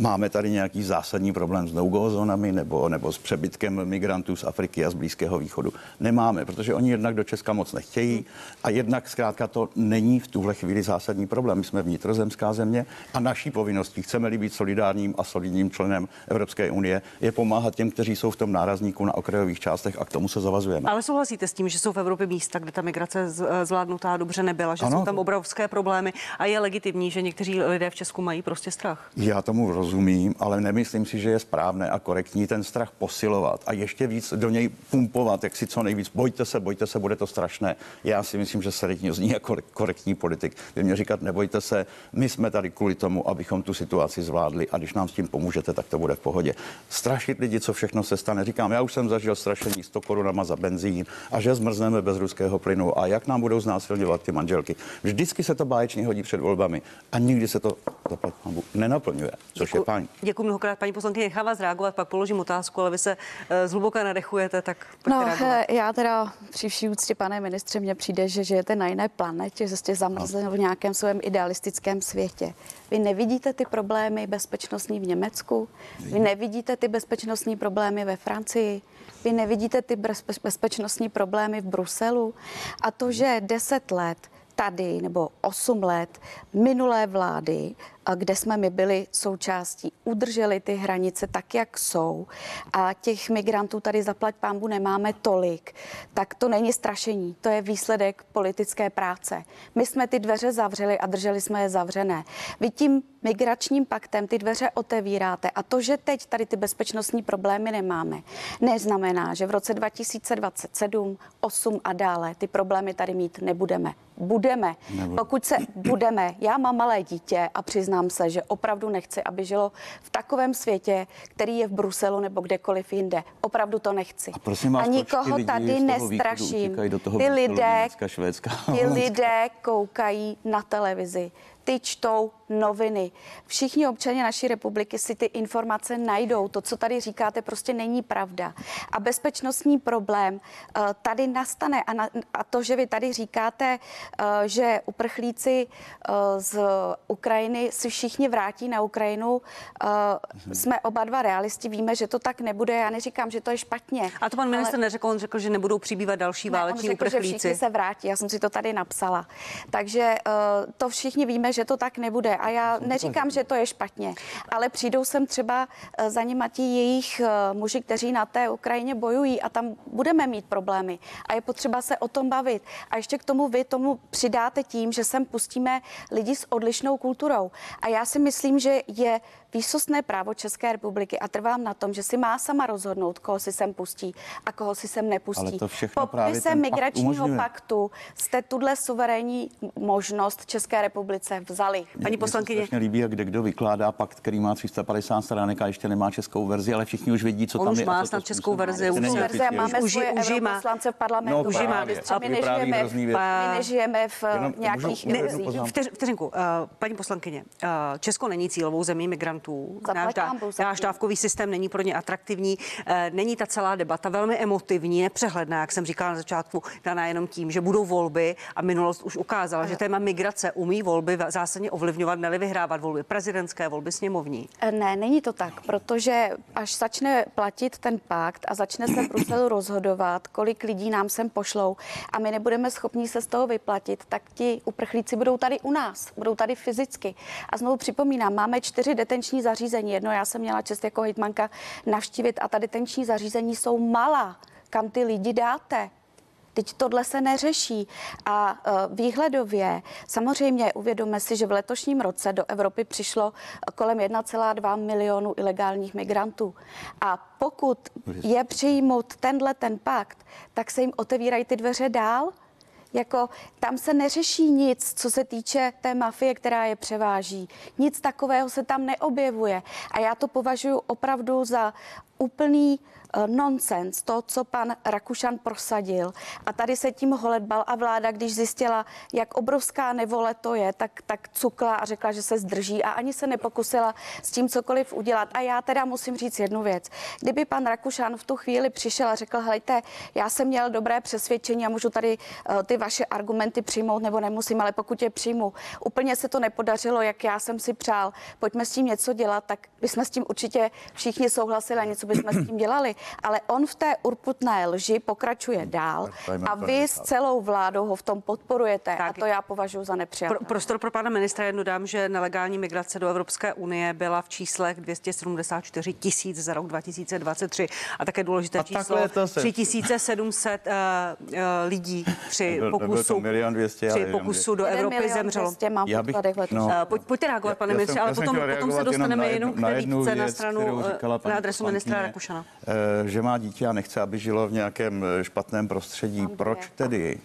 Speaker 3: Máme tady nějaký zásadní problém s no zónami nebo, nebo s přebytkem migrantů z Afriky a z Blízkého východu? Nemáme, protože oni jednak do Česka moc nechtějí a jednak zkrátka to není v tuhle chvíli zásadní problém. My jsme vnitrozemská země a naší povinností, chceme-li být solidárním a solidním členem Evropské unie, je pomáhat těm, kteří jsou v tom nárazníku na okrajových částech a k tomu se zavazujeme.
Speaker 1: Ale souhlasíte s tím, že jsou v Evropě místa, kde ta migrace zvládnutá dobře nebyla, že ano. jsou tam obrovské problémy a je legitimní, že někteří lidé v Česku mají prostě strach?
Speaker 3: Já tomu rozumím rozumím, ale nemyslím si, že je správné a korektní ten strach posilovat a ještě víc do něj pumpovat, jak si co nejvíc. Bojte se, bojte se, bude to strašné. Já si myslím, že Seretního zní jako korektní politik. Vy mě říkat, nebojte se, my jsme tady kvůli tomu, abychom tu situaci zvládli a když nám s tím pomůžete, tak to bude v pohodě. Strašit lidi, co všechno se stane. Říkám, já už jsem zažil strašení 100 korunama za benzín a že zmrzneme bez ruského plynu a jak nám budou znásilňovat ty manželky. Vždycky se to báječně hodí před volbami a nikdy se to nenaplňuje, což je fajn.
Speaker 1: Děkuji mnohokrát, paní poslankyně. Nechám vás reagovat, pak položím otázku, ale vy se uh, zhluboka nadechujete, tak
Speaker 2: No, reagovat. já teda při vší úctě, pane ministře, mně přijde, že žijete na jiné planetě, že jste zamrzli v nějakém svém idealistickém světě. Vy nevidíte ty problémy bezpečnostní v Německu? Vy nevidíte ty bezpečnostní problémy ve Francii? Vy nevidíte ty bezpečnostní problémy v Bruselu? A to, že deset let tady nebo 8 let minulé vlády kde jsme my byli součástí, udrželi ty hranice tak, jak jsou a těch migrantů tady zaplať pámbu nemáme tolik, tak to není strašení, to je výsledek politické práce. My jsme ty dveře zavřeli a drželi jsme je zavřené. Vy tím migračním paktem ty dveře otevíráte a to, že teď tady ty bezpečnostní problémy nemáme, neznamená, že v roce 2027, 8 a dále ty problémy tady mít nebudeme. Budeme. Nebude. Pokud se budeme, já mám malé dítě a přiznám, přiznám se, že opravdu nechci, aby žilo v takovém světě, který je v Bruselu nebo kdekoliv jinde. Opravdu to nechci.
Speaker 3: A, prosím vás,
Speaker 2: a nikoho tady nestraším. Ty lidé, ty lidé koukají na televizi ty čtou noviny. Všichni občané naší republiky si ty informace najdou. To, co tady říkáte, prostě není pravda. A bezpečnostní problém uh, tady nastane. A, na, a to, že vy tady říkáte, uh, že uprchlíci uh, z Ukrajiny si všichni vrátí na Ukrajinu, jsme oba dva realisti, víme, že to tak nebude. Já neříkám, že to je špatně.
Speaker 1: A to pan minister ale... neřekl, on řekl, že nebudou přibývat další ne, váleční on řekl, uprchlíci.
Speaker 2: Že všichni se vrátí, já jsem si to tady napsala. Takže to všichni víme, že to tak nebude. A já neříkám, že to je špatně, ale přijdou sem třeba eh, za nimi ti jejich eh, muži, kteří na té Ukrajině bojují a tam budeme mít problémy. A je potřeba se o tom bavit. A ještě k tomu vy tomu přidáte tím, že sem pustíme lidi s odlišnou kulturou. A já si myslím, že je výsostné právo České republiky a trvám na tom, že si má sama rozhodnout, koho si sem pustí a koho si sem nepustí. Ale
Speaker 3: to všechno Podpisem
Speaker 2: migračního pakt paktu jste tuhle suverénní možnost České republice vzali.
Speaker 3: Paní poslankyně. Mně se líbí, jak kde kdo vykládá pakt, který má 350 stránek a ještě nemá českou verzi, ale všichni už vědí, co
Speaker 1: On
Speaker 3: tam
Speaker 1: už
Speaker 3: je.
Speaker 1: má snad českou verzi.
Speaker 2: Už verzi a máme už, svoje už poslance v parlamentu. No, právě. My, nežijeme, v, my nežijeme v nějakých iluzích.
Speaker 1: Vteřinku, uh, paní poslankyně, uh, Česko není cílovou zemí migrantů. Náš, dá, náš dávkový systém není pro ně atraktivní. Uh, není ta celá debata velmi emotivní, nepřehledná, jak jsem říkala na začátku, daná jenom tím, že budou volby a minulost už ukázala, že téma migrace umí volby zásadně ovlivňovat, neli vyhrávat volby prezidentské, volby sněmovní.
Speaker 2: Ne, není to tak, protože až začne platit ten pakt a začne se v [coughs] Bruselu rozhodovat, kolik lidí nám sem pošlou a my nebudeme schopni se z toho vyplatit, tak ti uprchlíci budou tady u nás, budou tady fyzicky. A znovu připomínám, máme čtyři detenční zařízení. Jedno já jsem měla čest jako hejtmanka navštívit a ta detenční zařízení jsou malá. Kam ty lidi dáte? Teď tohle se neřeší. A e, výhledově samozřejmě uvědomme si, že v letošním roce do Evropy přišlo kolem 1,2 milionu ilegálních migrantů. A pokud je přijmout tenhle ten pakt, tak se jim otevírají ty dveře dál. Jako tam se neřeší nic, co se týče té mafie, která je převáží. Nic takového se tam neobjevuje. A já to považuji opravdu za úplný uh, nonsens, to, co pan Rakušan prosadil. A tady se tím holedbal a vláda, když zjistila, jak obrovská nevole to je, tak, tak cukla a řekla, že se zdrží a ani se nepokusila s tím cokoliv udělat. A já teda musím říct jednu věc. Kdyby pan Rakušan v tu chvíli přišel a řekl, helejte, já jsem měl dobré přesvědčení a můžu tady uh, ty vaše argumenty přijmout nebo nemusím, ale pokud je přijmu, úplně se to nepodařilo, jak já jsem si přál, pojďme s tím něco dělat, tak bychom s tím určitě všichni souhlasili a něco bychom s tím dělali. Ale on v té urputné lži pokračuje dál a vy s celou vládou ho v tom podporujete tak. a to já považuji za nepřijatelné.
Speaker 1: Pro, prostor pro pana ministra jednu dám, že nelegální migrace do Evropské unie byla v číslech 274 tisíc za rok 2023 a také důležité
Speaker 3: A
Speaker 1: číslo
Speaker 3: takhle je to se-
Speaker 1: 3700 uh, uh, lidí při
Speaker 3: Nebyl- nebyl to
Speaker 1: pokusu,
Speaker 3: dvěstě, ale
Speaker 1: při
Speaker 3: jenom
Speaker 1: pokusu do Evropy zemřelo.
Speaker 2: 200
Speaker 3: Já bych- no.
Speaker 1: Eh, Pojď, pojďte reagovat, pane
Speaker 3: Já
Speaker 1: ministře, ale potom, potom se
Speaker 3: jenom
Speaker 1: dostaneme jenom
Speaker 3: jednu-
Speaker 1: k
Speaker 3: na
Speaker 1: stranu
Speaker 3: kterou
Speaker 1: eh, na adresu ministra Rakušana.
Speaker 3: eh, Že má dítě a nechce, aby žilo v nějakém eh, špatném prostředí. Proč tedy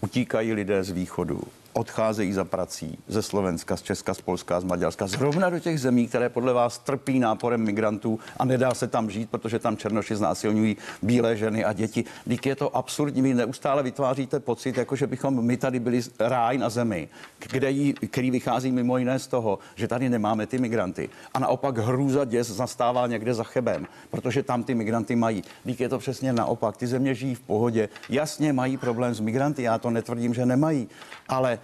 Speaker 3: utíkají lidé z východu? Odcházejí za prací ze Slovenska, z Česka, z Polska, z Maďarska, zrovna do těch zemí, které podle vás trpí náporem migrantů a nedá se tam žít, protože tam černoši znásilňují bílé ženy a děti. Díky je to absurdní. Vy neustále vytváříte pocit, jako že bychom my tady byli ráj na zemi, kde jí, který vychází mimo jiné z toho, že tady nemáme ty migranty. A naopak hrůza děs zastává někde za chebem, protože tam ty migranty mají. Díky je to přesně naopak. Ty země žijí v pohodě. Jasně mají problém s migranty, já to netvrdím, že nemají, ale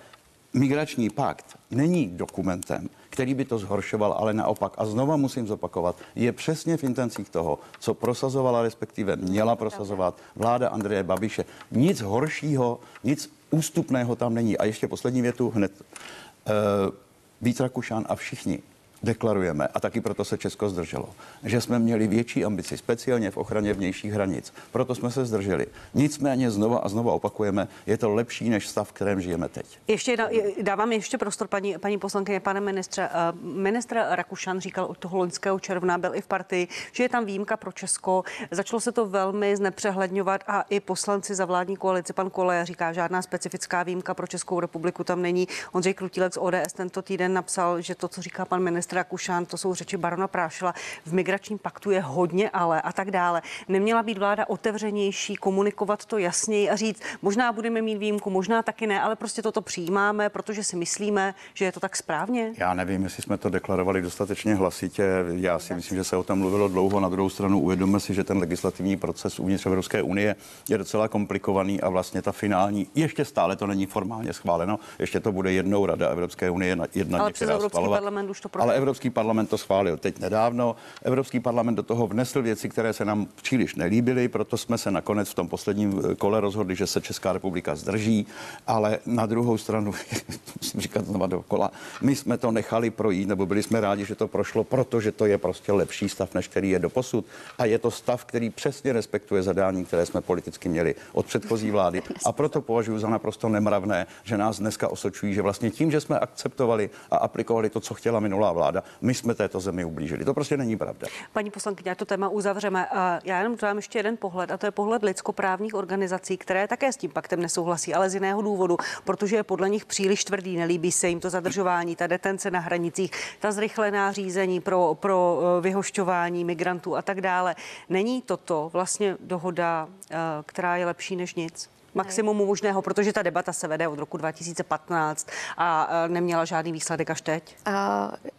Speaker 3: migrační pakt není dokumentem, který by to zhoršoval, ale naopak, a znova musím zopakovat, je přesně v intencích toho, co prosazovala, respektive měla prosazovat vláda Andreje Babiše. Nic horšího, nic ústupného tam není. A ještě poslední větu hned. Uh, Vít a všichni deklarujeme, a taky proto se Česko zdrželo, že jsme měli větší ambici, speciálně v ochraně vnějších hranic. Proto jsme se zdrželi. Nicméně znova a znova opakujeme, je to lepší než stav, v kterém žijeme teď.
Speaker 1: Ještě dá- je- dávám ještě prostor paní, paní poslankyně, pane ministře. Eh, Ministr Rakušan říkal od toho loňského června, byl i v partii, že je tam výjimka pro Česko. Začalo se to velmi znepřehledňovat a i poslanci za vládní koalici, pan Koleje říká, žádná specifická výjimka pro Českou republiku tam není. Ondřej Krutílek z ODS tento týden napsal, že to, co říká pan ministr Rakušan, to jsou řeči barona Prášila, v migračním paktu je hodně ale a tak dále. Neměla být vláda otevřenější, komunikovat to jasněji a říct, možná budeme mít výjimku, možná taky ne, ale prostě toto přijímáme, protože si myslíme, že je to tak správně.
Speaker 3: Já nevím, jestli jsme to deklarovali dostatečně hlasitě. Já si myslím, že se o tom mluvilo dlouho. Na druhou stranu uvědomme si, že ten legislativní proces uvnitř Evropské unie je docela komplikovaný a vlastně ta finální, ještě stále to není formálně schváleno, ještě to bude jednou Rada Evropské unie na- jedna
Speaker 1: Ale Evropský parlament už to.
Speaker 3: Ale Evropský parlament to schválil teď nedávno. Evropský parlament do toho vnesl věci, které se nám příliš nelíbily, proto jsme se nakonec v tom posledním eh, kole rozhodli, že se Česká republika zdrží, ale na druhou stranu, [laughs] musím říkat znova dokola, my jsme to nechali projít, nebo byli jsme rádi, že to prošlo, protože to je prostě lepší stav, než který je doposud. A je to stav, který přesně respektuje zadání, které jsme politicky měli od předchozí vlády. A proto považuji za naprosto nemravné, že nás dneska osočují, že vlastně tím, že jsme akceptovali a aplikovali to, co chtěla minulá vláda, my jsme této zemi ublížili. To prostě není pravda.
Speaker 1: Paní poslankyně, to téma uzavřeme. Já jenom dám ještě jeden pohled, a to je pohled lidskoprávních organizací, které také s tím paktem nesouhlasí, ale z jiného důvodu, protože je podle nich příliš tvrdý, nelíbí se jim to zadržování, ta detence na hranicích, ta zrychlená řízení pro, pro eh, vyhošťování migrantů a tak dále. Není toto vlastně dohoda, eh, která je lepší než nic? Maximum možného, protože ta debata se vede od roku 2015 a eh, neměla žádný výsledek až teď.
Speaker 2: Uh,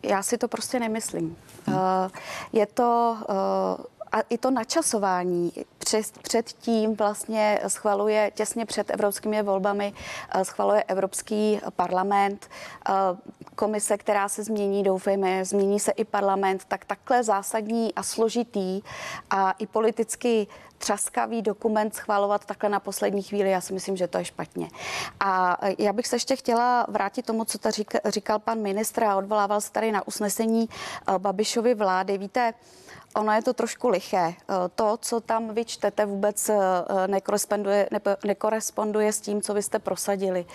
Speaker 2: já si to prostě nemyslím. Uh, je to uh, a i to načasování před, před tím vlastně schvaluje těsně před evropskými volbami, uh, schvaluje Evropský parlament, uh, komise, která se změní, doufejme, změní se i parlament, tak takhle zásadní a složitý a i politicky třaskavý dokument schvalovat takhle na poslední chvíli, já si myslím, že to je špatně. A já bych se ještě chtěla vrátit tomu, co tady říkal, říkal pan ministr a odvolával se tady na usnesení eh, Babišovy vlády. Víte, Ono je to trošku liché. Eh, To, co tam vy čtete, vůbec eh, nekoresponduje, nepo- nekoresponduje s tím, co vy jste prosadili.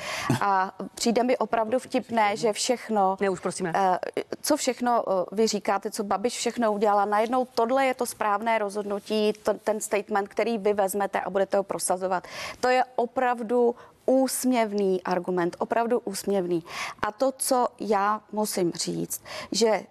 Speaker 2: A přijde mi opravdu vtipné, že všechno,
Speaker 1: Ne, už prosím ne.
Speaker 2: Eh, co všechno vy říkáte, co Babiš všechno udělala, najednou tohle je to správné rozhodnutí, to, ten statement, který vy vezmete a budete ho prosazovat. To je opravdu úsměvný argument, opravdu úsměvný. A to, co já musím říct, že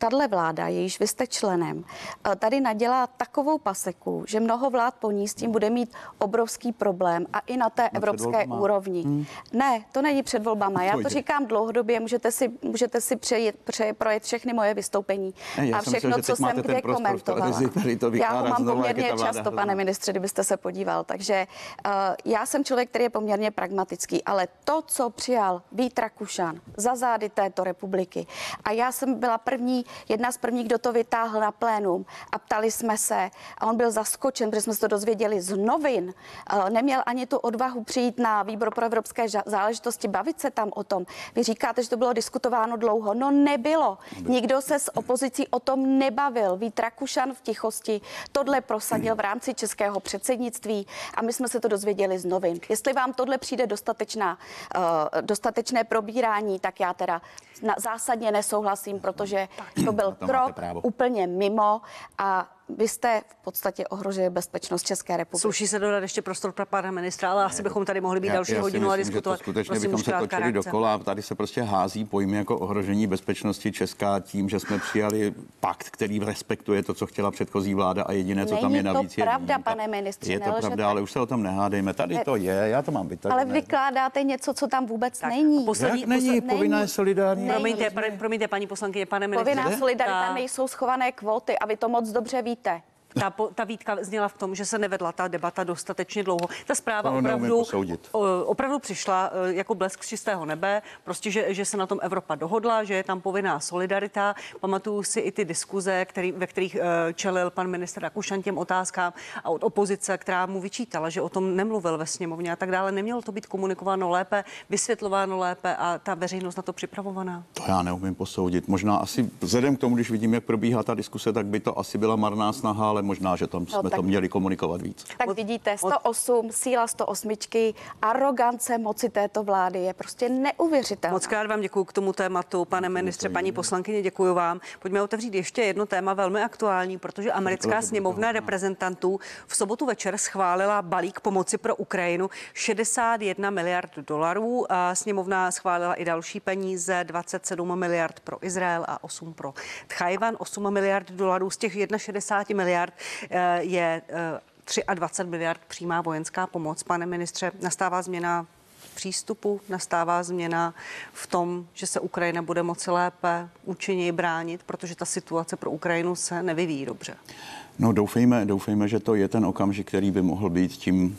Speaker 2: tahle vláda, jejíž vy jste členem, eh, tady nadělá takovou paseku, že mnoho vlád po ní s tím bude mít obrovský problém a i na té
Speaker 3: No,
Speaker 2: evropské úrovni.
Speaker 3: Hmm.
Speaker 2: Ne, to není před volbama. Já
Speaker 3: To
Speaker 2: říkám dlouhodobě, můžete si, můžete si přejít, přejít, projet všechny moje vystoupení
Speaker 3: Ne, já
Speaker 2: a všechno,
Speaker 3: myslel,
Speaker 2: co jsem kde komentovala.
Speaker 3: televizi, tady to
Speaker 2: Já ho mám poměrně často, pane ministře, kdybyste se podíval. Takže uh, já jsem člověk, který je poměrně pragmatický, ale to, co přijal Vít Rakušan za zády této republiky, a já jsem byla první, jedna z prvních, kdo to vytáhl na plénum a ptali jsme se a on byl zaskočen, protože jsme se to dozvěděli z novin. Uh, neměl ani tu odvahu přijít na výbor pro evropské záležitosti, bavit se tam o tom. Vy říkáte, že to bylo diskutováno dlouho. No nebylo. Nikdo se s opozicí o tom nebavil. Vít Rakušan v tichosti tohle prosadil v rámci českého předsednictví a my jsme se to dozvěděli z novin. Jestli vám tohle přijde dostatečná, uh, dostatečné probírání, tak já teda na, zásadně nesouhlasím, protože to byl krok úplně mimo a vy jste v podstatě ohrožili bezpečnost České republiky.
Speaker 1: Sluší se dodat ještě prostor pro pana ministra, ale asi bychom tady mohli být
Speaker 3: Já-
Speaker 1: další
Speaker 3: já
Speaker 1: hodinu a
Speaker 3: myslím, že
Speaker 1: diskutovat.
Speaker 3: To skutečně
Speaker 1: Prosím,
Speaker 3: bychom se točili
Speaker 1: reakce.
Speaker 3: dokola. Tady se prostě hází pojmy jako ohrožení bezpečnosti Česká tím, že jsme přijali pakt, který respektuje to, co chtěla předchozí vláda a jediné, co tam
Speaker 2: Není
Speaker 3: je
Speaker 2: to
Speaker 3: navíc, je
Speaker 2: pravda,
Speaker 3: výjimka.
Speaker 2: pane ministře,
Speaker 3: Je to
Speaker 2: nelžete.
Speaker 3: pravda, ale už se o tom nehádejme. Tady to je, já to mám vytažené.
Speaker 2: Ale vykládáte něco, co tam vůbec
Speaker 1: Tak,
Speaker 2: není.
Speaker 1: poslední-
Speaker 3: Jak není
Speaker 2: není.
Speaker 3: solidární?
Speaker 1: Promiňte, pane, promiňte, paní poslankyně, pane ministře.
Speaker 2: Povinná solidarita
Speaker 1: Ta-
Speaker 2: nejsou schované kvóty a vy to moc dobře víte.
Speaker 1: Ta, po- ta výtka zněla v tom, že se nevedla ta debata dostatečně dlouho. Ta zpráva opravdu, opravdu přišla e, jako blesk z čistého nebe, prostě, že, že se na tom Evropa dohodla, že je tam povinná solidarita. Pamatuju si i ty diskuze, který, ve kterých e, čelil pan ministr Rakušan těm otázkám a od opozice, která mu vyčítala, že o tom nemluvil ve sněmovně a tak dále. Nemělo to být komunikováno lépe, vysvětlováno lépe a ta veřejnost na to připravovaná.
Speaker 3: To já neumím posoudit. Možná asi vzhledem k tomu, když vidím, jak probíhá ta diskuse, tak by to asi byla marná snaha, ale možná, že tam jsme
Speaker 2: tak-
Speaker 3: to měli komunikovat víc.
Speaker 2: Tak vidíte,
Speaker 1: moc-
Speaker 2: 108, síla 108, arogance moci této vlády je prostě neuvěřitelná.
Speaker 1: Moc krát vám děkuji k tomu tématu, pane ministře, paní poslankyně, děkuji vám. Pojďme otevřít ještě jedno téma velmi aktuální, protože americká sněmovna reprezentantů v sobotu večer schválila balík pomoci pro Ukrajinu 61 miliard dolarů. A sněmovna schválila i další peníze, 27 miliard pro Izrael a 8 pro Tchajvan, 8 miliard dolarů. Z těch 61 miliard eh, je eh, 23 miliard přímá vojenská pomoc. Pane ministře, nastává změna přístupu, nastává změna v tom, že se Ukrajina bude moci lépe účinněji bránit, protože ta situace pro Ukrajinu se nevyvíjí dobře.
Speaker 3: No doufejme, doufejme, že to je ten okamžik, který by mohl být tím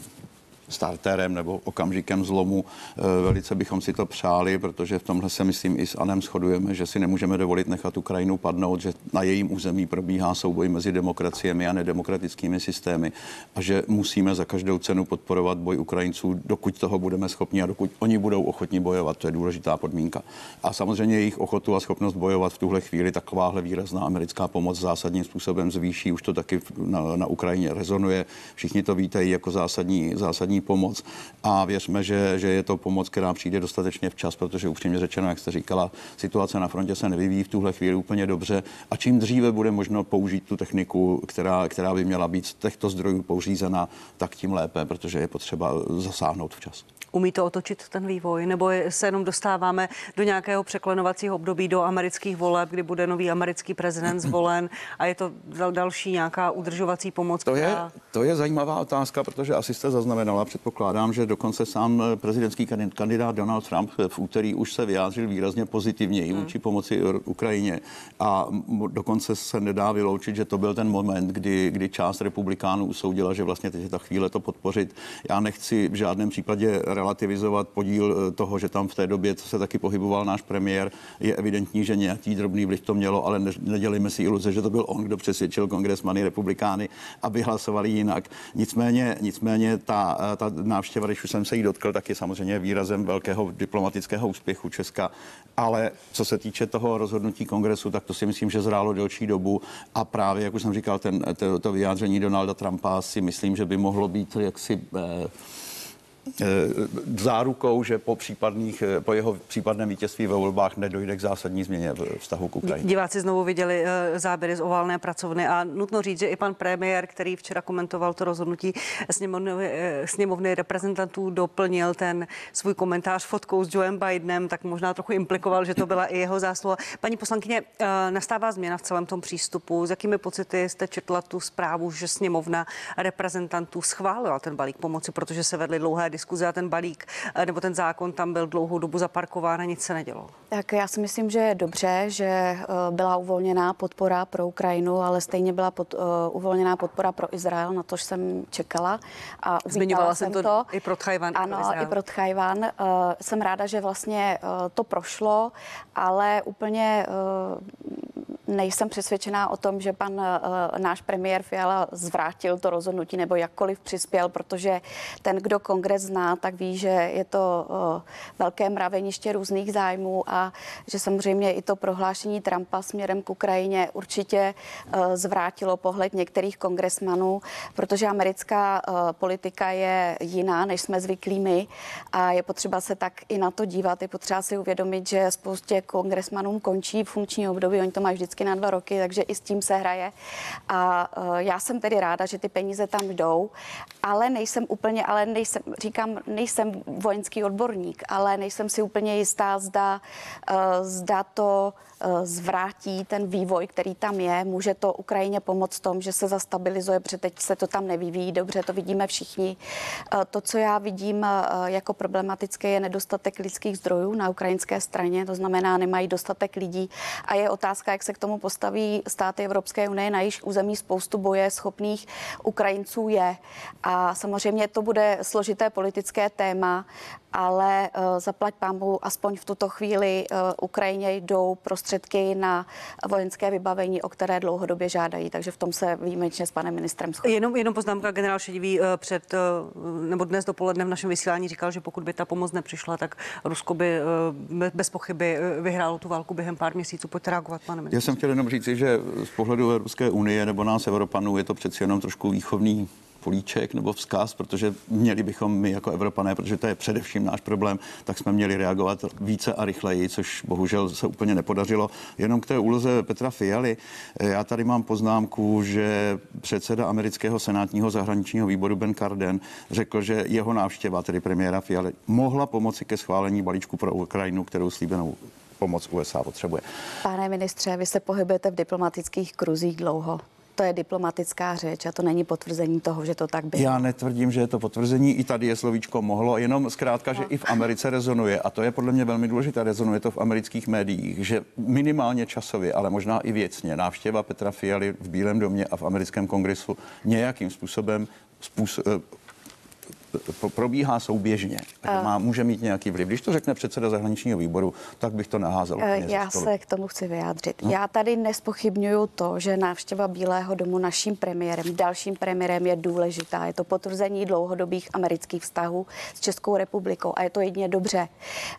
Speaker 3: starterem nebo okamžikem zlomu. Eh, Velice bychom si to přáli, protože v tomhle se myslím i s Anem shodujeme, že si nemůžeme dovolit nechat Ukrajinu padnout, že na jejím území probíhá souboj mezi demokraciemi a nedemokratickými systémy a že musíme za každou cenu podporovat boj Ukrajinců, dokud toho budeme schopni a dokud oni budou ochotni bojovat. To je důležitá podmínka. A samozřejmě jejich ochotu a schopnost bojovat v tuhle chvíli takováhle výrazná americká pomoc zásadním způsobem zvýší. Už to taky na, na Ukrajině rezonuje. Všichni to vítají jako zásadní, zásadní pomoc a věřme, že, že je to pomoc, která přijde dostatečně včas, protože upřímně řečeno, jak jste říkala, situace na frontě se nevyvíjí v tuhle chvíli úplně dobře a čím dříve bude možno použít tu techniku, která, která by měla být z těchto zdrojů pouřízena, tak tím lépe, protože je potřeba zasáhnout včas.
Speaker 1: Umí to otočit ten vývoj, nebo je- se jenom dostáváme do nějakého překlenovacího období do amerických voleb, kdy bude nový americký prezident [clears throat] zvolen a je to dal- další nějaká udržovací pomoc?
Speaker 3: To je,
Speaker 1: která-
Speaker 3: to je zajímavá otázka, protože asi jste zaznamenala, předpokládám, že dokonce sám eh, prezidentský kandid- kandidát Donald Trump eh, v úterý už se vyjádřil výrazně pozitivně vůči pomoci R- Ukrajině a dokonce se nedá vyloučit, že to byl ten moment, kdy, kdy část republikánů usoudila, že vlastně teď je ta chvíle to podpořit. Já nechci v žádném případě relativizovat podíl eh, toho, že tam v té době se taky pohyboval náš premiér. Je evidentní, že nějaký drobný vliv to mělo, ale ne- nedělejme si iluze, že to byl on, kdo přesvědčil kongresmany republikány, aby hlasovali jinak. Nicméně, nicméně ta, eh, ta návštěva, když už jsem se jí dotkl, tak je samozřejmě výrazem velkého diplomatického úspěchu Česka. Ale co se týče toho rozhodnutí kongresu, tak to si myslím, že zrálo delší dobu. A právě, jak už jsem říkal, ten, to, to vyjádření Donalda Trumpa si myslím, že by mohlo být jaksi eh, zárukou, že po, případných, eh, po jeho případném vítězství ve volbách nedojde k zásadní změně v vztahu k Ukrajině.
Speaker 1: Diváci znovu viděli eh, záběry z oválné pracovny a nutno říct, že i pan premiér, který včera komentoval to rozhodnutí sněmovny, eh, sněmovny reprezentantů, doplnil ten svůj komentář fotkou s Joeem Bidenem, tak možná trochu implikoval, že to byla i jeho zásluha. Paní poslankyně, eh, nastává změna v celém tom přístupu. S jakými pocity jste četla tu zprávu, že sněmovna reprezentantů schválila ten balík pomoci, protože se vedly dlouhé diskuze a ten balík eh, nebo ten zákon tam byl dlouhou dobu zaparkován a nic se nedělo.
Speaker 2: Tak já si myslím, že je dobře, že eh, byla uvolněná podpora pro Ukrajinu, ale stejně byla pod, uh, uvolněná podpora pro Izrael, na to jsem čekala. A
Speaker 1: Zmiňovala jsem to i pro Tchajwan, i pro
Speaker 2: Ano, i pro Tchajvan. Uh, jsem ráda, že vlastně uh, to prošlo, ale úplně uh, nejsem přesvědčená o tom, že pan uh, náš premiér Fiala zvrátil to rozhodnutí nebo jakkoliv přispěl, protože ten, kdo kongres zná, tak ví, že je to uh, velké mraveniště různých zájmů a že samozřejmě i to prohlášení Trumpa směrem k Ukrajině určitě uh, zvrátilo pohled některých kongresmanů, protože americká uh, politika je jiná, než jsme zvyklí my a je potřeba se tak i na to dívat. Je potřeba si uvědomit, že spoustě kongresmanům končí funkční období, oni to mají vždycky na dva roky, takže i s tím se hraje. A já jsem tedy ráda, že ty peníze tam jdou, ale nejsem úplně, ale nejsem, říkám, nejsem vojenský odborník, ale nejsem si úplně jistá, zda, uh, zda to uh, zvrátí ten vývoj, který tam je. Může to Ukrajině pomoct tom, že se zastabilizuje, protože teď se to tam nevyvíjí dobře, to vidíme všichni. Uh, to, co já vidím jako problematické, je nedostatek lidských zdrojů na ukrajinské straně, to znamená, nemají dostatek lidí a je otázka, jak se k tomu postaví státy Evropské unie, na již území spoustu boje schopných Ukrajinců je. A samozřejmě to bude složité politické téma, ale uh, zaplať pámu, aspoň v tuto chvíli uh, Ukrajině jdou prostředky na vojenské vybavení, o které dlouhodobě žádají, takže v tom se výjimečně s panem ministrem shodnu.
Speaker 1: Jenom, jenom poznámka, generál Šedivý eh, před, eh, nebo dnes dopoledne v našem vysílání říkal, že pokud by ta pomoc nepřišla, tak Rusko by eh, be- bez pochyby eh, vyhrálo tu válku během pár měsíců. Pojďte reagovat, pane ministře.
Speaker 3: Já jsem chtěl jenom říci, že z pohledu Evropské unie nebo nás Evropanů je to přeci jenom trošku výchovný políček nebo vzkaz, protože měli bychom my jako Evropané, protože to je především náš problém, tak jsme měli reagovat více a rychleji, což bohužel se úplně nepodařilo. Jenom k té úloze Petra Fialy. Já tady mám poznámku, že předseda amerického senátního zahraničního výboru Ben Carden řekl, že jeho návštěva, tedy premiéra Fialy, mohla pomoci ke schválení balíčku pro Ukrajinu, kterou slíbenou pomoc USA potřebuje.
Speaker 2: Pane ministře, vy se pohybujete v diplomatických kruzích dlouho. To je diplomatická řeč a to není potvrzení toho, že to tak bylo.
Speaker 3: Já netvrdím, že je to potvrzení, i tady je slovíčko mohlo, jenom zkrátka, že i v Americe rezonuje, a to je podle mě velmi důležité, rezonuje to v amerických médiích, že minimálně časově, ale možná i věcně, návštěva Petra Fialy v Bílém domě a v americkém kongresu nějakým způsobem způsob, probíhá souběžně. A má, může mít nějaký vliv. Když to řekne předseda zahraničního výboru, tak bych to naházel.
Speaker 2: Eh, Já se k tomu chci vyjádřit. Já tady nespochybnuju to, že návštěva Bílého domu naším premiérem, dalším premiérem je důležitá. Je to potvrzení dlouhodobých amerických vztahů s Českou republikou a je to jedině dobře.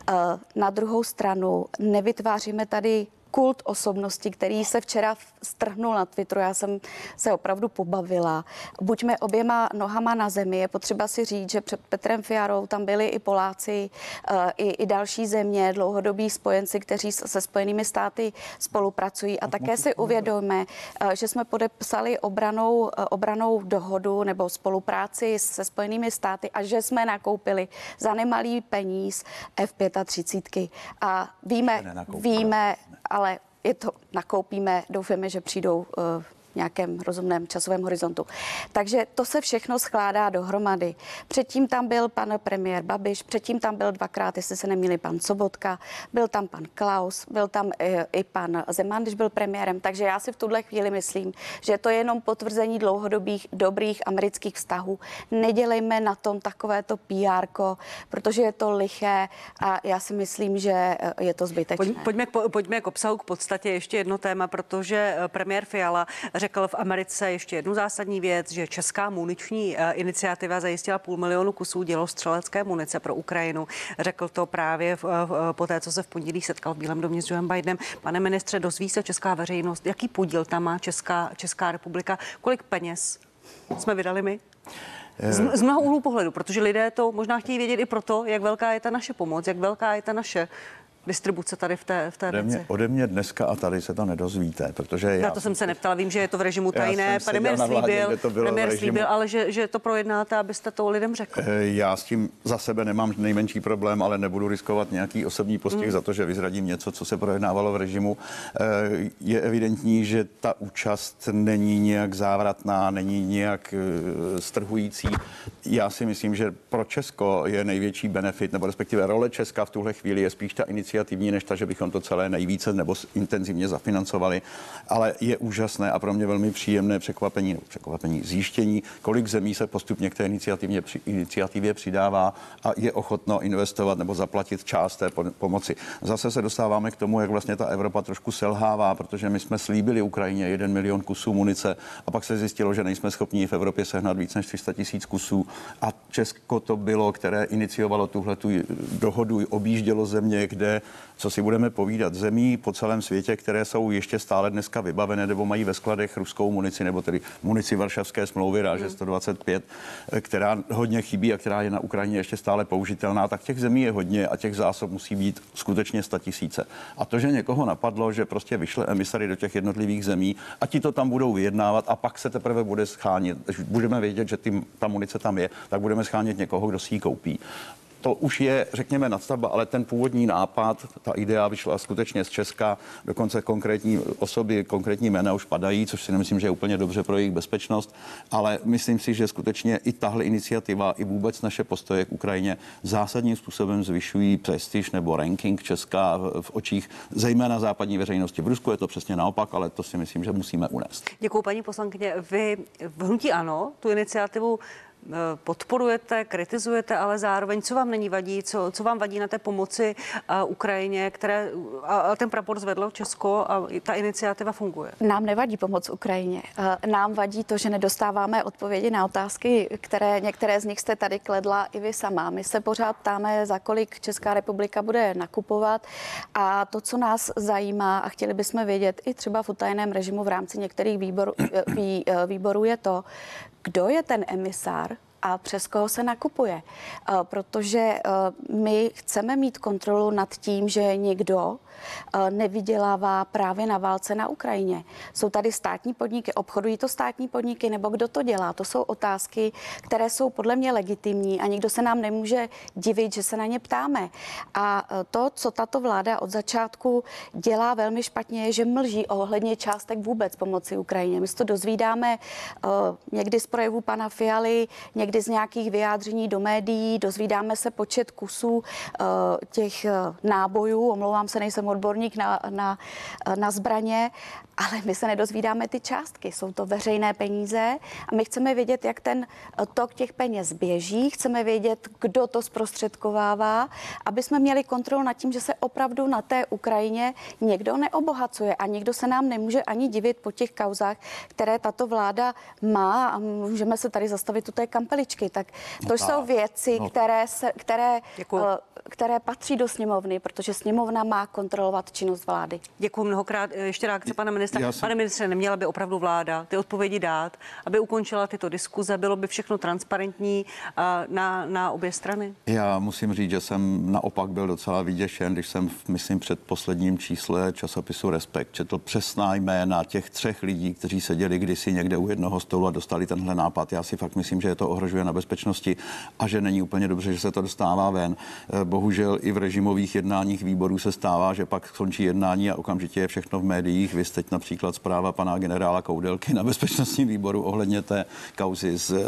Speaker 2: Eh, Na druhou stranu nevytváříme tady kult osobnosti, který se včera strhnul na Twitteru. Já jsem se opravdu pobavila. Buďme oběma nohama na zemi. Je potřeba si říct, že před Petrem Fiarou tam byli i Poláci, eh, i, i další země, dlouhodobí spojenci, kteří s- se Spojenými státy spolupracují. A také si uvědomíme, eh, že jsme podepsali obranou, eh, obranou dohodu nebo spolupráci se Spojenými státy a že jsme nakoupili za nemalý peníz F-35. A víme, víme, ale je to nakoupíme, doufáme, že přijdou eh, nějakém rozumném časovém horizontu. Takže to se všechno skládá dohromady. Předtím tam byl pan premiér Babiš, předtím tam byl dvakrát, jestli se nemýli, pan Sobotka, byl tam pan Klaus, byl tam i, i pan Zeman, když byl premiérem. Takže já si v tuhle chvíli myslím, že to je jenom potvrzení dlouhodobých dobrých amerických vztahů. Nedělejme na tom takovéto PR, protože je to liché a já si myslím, že eh, je to zbytečné.
Speaker 1: Pojď, pojďme, pojďme k obsahu, k podstatě ještě jedno téma, protože eh, premiér Fiala řekl v Americe ještě jednu zásadní věc, že česká muniční eh, iniciativa zajistila půl milionu kusů dělostřelecké munice pro Ukrajinu. Řekl to právě v, v, po té, co se v pondělí setkal v Bílém domě s Joem Bidenem. Pane ministře, dozví se česká veřejnost, jaký podíl tam má Česká, Česká republika, kolik peněz jsme vydali my? Z, z mnoha úhlů pohledu, protože lidé to možná chtějí vědět i proto, jak velká je ta naše pomoc, jak velká je ta naše distribuce tady v té, v té
Speaker 3: Ode
Speaker 1: věci.
Speaker 3: mě, ode mě dneska a tady se to nedozvíte, protože
Speaker 1: Na
Speaker 3: já...
Speaker 1: to jsem se neptala, vím, že je to v režimu tajné. Premiér slíbil,
Speaker 3: to bylo
Speaker 1: premiér
Speaker 3: režimu.
Speaker 1: slíbil, ale že, že to projednáte, abyste to lidem řekl.
Speaker 3: Eh, Já s tím za sebe nemám nejmenší problém, ale nebudu riskovat nějaký osobní postih
Speaker 1: Hmm.
Speaker 3: za to, že vyzradím něco, co se projednávalo v režimu. Eh, Je evidentní, že ta účast není nějak závratná, není nějak eh, strhující. Já si myslím, že pro Česko je největší benefit, nebo respektive role Česka v tuhle chvíli je spíš ta iniciativní, než ta, že bychom to celé nejvíce nebo intenzivně zafinancovali. Ale je úžasné a pro mě velmi příjemné překvapení, nebo překvapení zjištění, kolik zemí se postupně k té iniciativě, iniciativě přidává a je ochotno investovat nebo zaplatit část té po- pomoci. Zase se dostáváme k tomu, jak vlastně ta Evropa trošku selhává, protože my jsme slíbili Ukrajině jeden milion kusů munice a pak se zjistilo, že nejsme schopni v Evropě sehnat víc než 300 tisíc kusů. A Česko to bylo, které iniciovalo tuhle tu dohodu, objíždělo země, kde, co si budeme povídat, zemí po celém světě, které jsou ještě stále dneska vybavené nebo mají ve skladech ruskou munici, nebo tedy munici Varšavské smlouvy Ráže 125, eh, která hodně chybí a která je na Ukrajině ještě stále použitelná, tak těch zemí je hodně a těch zásob musí být skutečně 100 tisíce. A to, že někoho napadlo, že prostě vyšle emisary do těch jednotlivých zemí a ti to tam budou vyjednávat a pak se teprve bude schánět, až budeme vědět, že ty, ta munice tam je, tak budeme schánět někoho, kdo si ji koupí to už je, řekněme, nadstavba, ale ten původní nápad, ta idea vyšla skutečně z Česka, dokonce konkrétní osoby, konkrétní jména už padají, což si nemyslím, že je úplně dobře pro jejich bezpečnost, ale myslím si, že skutečně i tahle iniciativa, i vůbec naše postoje k Ukrajině zásadním způsobem zvyšují prestiž nebo ranking Česka v, očích zejména západní veřejnosti. V Rusku je to přesně naopak, ale to si myslím, že musíme unést.
Speaker 1: Děkuji, paní poslankyně. Vy v Hnutí Ano tu iniciativu podporujete, kritizujete, ale zároveň, co vám není vadí, co, co vám vadí na té pomoci uh, Ukrajině, které a, ten prapor zvedlo Česko a ta iniciativa funguje.
Speaker 2: Nám nevadí pomoc Ukrajině. Eh, Nám vadí to, že nedostáváme odpovědi na otázky, které některé z nich jste tady kledla i vy sama. My se pořád ptáme, za kolik Česká republika bude nakupovat a to, co nás zajímá a chtěli bychom vědět i třeba v utajeném režimu v rámci některých výborů, eh, vý, eh, výborů je to, kdo je ten emisár, a přes koho se nakupuje. Eh, Protože eh, my chceme mít kontrolu nad tím, že někdo nevydělává právě na válce na Ukrajině. Jsou tady státní podniky, obchodují to státní podniky, nebo kdo to dělá? To jsou otázky, které jsou podle mě legitimní a nikdo se nám nemůže divit, že se na ně ptáme. A eh, to, co tato vláda od začátku dělá velmi špatně, je, že mlží ohledně částek vůbec pomoci Ukrajině. My se to dozvídáme eh, někdy z projevů pana Fialy, někdy z nějakých vyjádření do médií, dozvídáme se počet kusů eh, těch eh, nábojů, omlouvám se, nejsem odborník na, na, na zbraně, ale my se nedozvídáme ty částky. Jsou to veřejné peníze a my chceme vědět, jak ten tok těch peněz běží, chceme vědět, kdo to zprostředkovává, aby jsme měli kontrolu nad tím, že se opravdu na té Ukrajině někdo neobohacuje a nikdo se nám nemůže ani divit po těch kauzách, které tato vláda má a můžeme se tady zastavit u té kampeličky. Tak to
Speaker 3: No
Speaker 2: jsou věci,
Speaker 3: No.
Speaker 2: které, se, které,
Speaker 1: Děkuju.
Speaker 2: eh, které patří do sněmovny, protože sněmovna má kontrolovat činnost vlády.
Speaker 1: Děkuji mnohokrát. Eh, Ještě reakce pana ministra.
Speaker 3: Já jsem-
Speaker 1: Pane ministře, neměla by opravdu vláda ty odpovědi dát, aby ukončila tyto diskuze, bylo by všechno transparentní eh, na, na obě strany?
Speaker 3: Já musím říct, že jsem naopak byl docela vyděšen, když jsem, v- myslím, před posledním čísle časopisu Respekt četl přesná jména těch třech lidí, kteří seděli kdysi někde u jednoho stolu a dostali tenhle nápad. Já si fakt myslím, že je to ohrožuje na bezpečnosti a že není úplně dobře, že se to dostává ven. Eh, Bohužel i v režimových jednáních výborů se stává, že pak skončí jednání a okamžitě je všechno v médiích. Vy teď například zpráva pana generála Koudelky na bezpečnostním výboru ohledně té kauzy z eh,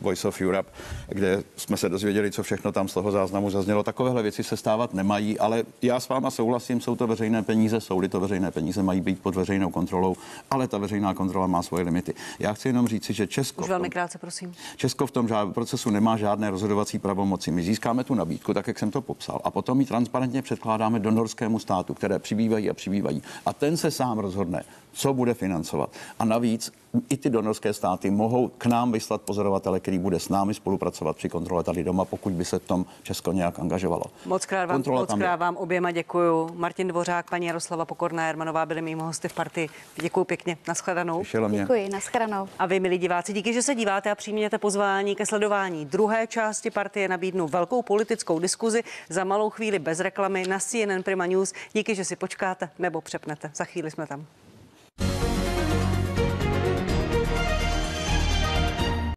Speaker 3: Voice of Europe, kde jsme se dozvěděli, co všechno tam z toho záznamu zaznělo. Takovéhle věci se stávat nemají, ale já s váma souhlasím, jsou to veřejné peníze, jsou to veřejné peníze, mají být pod veřejnou kontrolou, ale ta veřejná kontrola má svoje limity. Já chci jenom říci, že Česko
Speaker 1: Už
Speaker 3: v tom-
Speaker 1: velmi krátce, prosím.
Speaker 3: Česko v tom žád- procesu nemá žádné rozhodovací pravomoci. My získáme tu nabídku, tak jak jsem to popsal, a potom ji transparentně předkládáme donorskému státu, které přibývají a přibývají. A ten se sám rozhodne, co bude financovat. A navíc i ty donorské státy mohou k nám vyslat pozorovatele, který bude s námi spolupracovat při kontrole tady doma, pokud by se v tom Česko nějak angažovalo.
Speaker 1: Moc krát vám,
Speaker 3: Kontrola
Speaker 1: moc
Speaker 3: je.
Speaker 1: krát vám oběma děkuju. Martin Dvořák, paní Jaroslava Pokorná Jermanová byli mými hosty v partii. Děkuju pěkně. Naschledanou.
Speaker 3: Mě.
Speaker 2: Děkuji, nashledanou.
Speaker 1: A vy, milí diváci, díky, že se díváte a přijměte pozvání ke sledování druhé části partie. Nabídnu velkou politickou diskuzi za malou chvíli bez reklamy na CNN Prima News. Díky, že si počkáte nebo přepnete. Za chvíli jsme tam.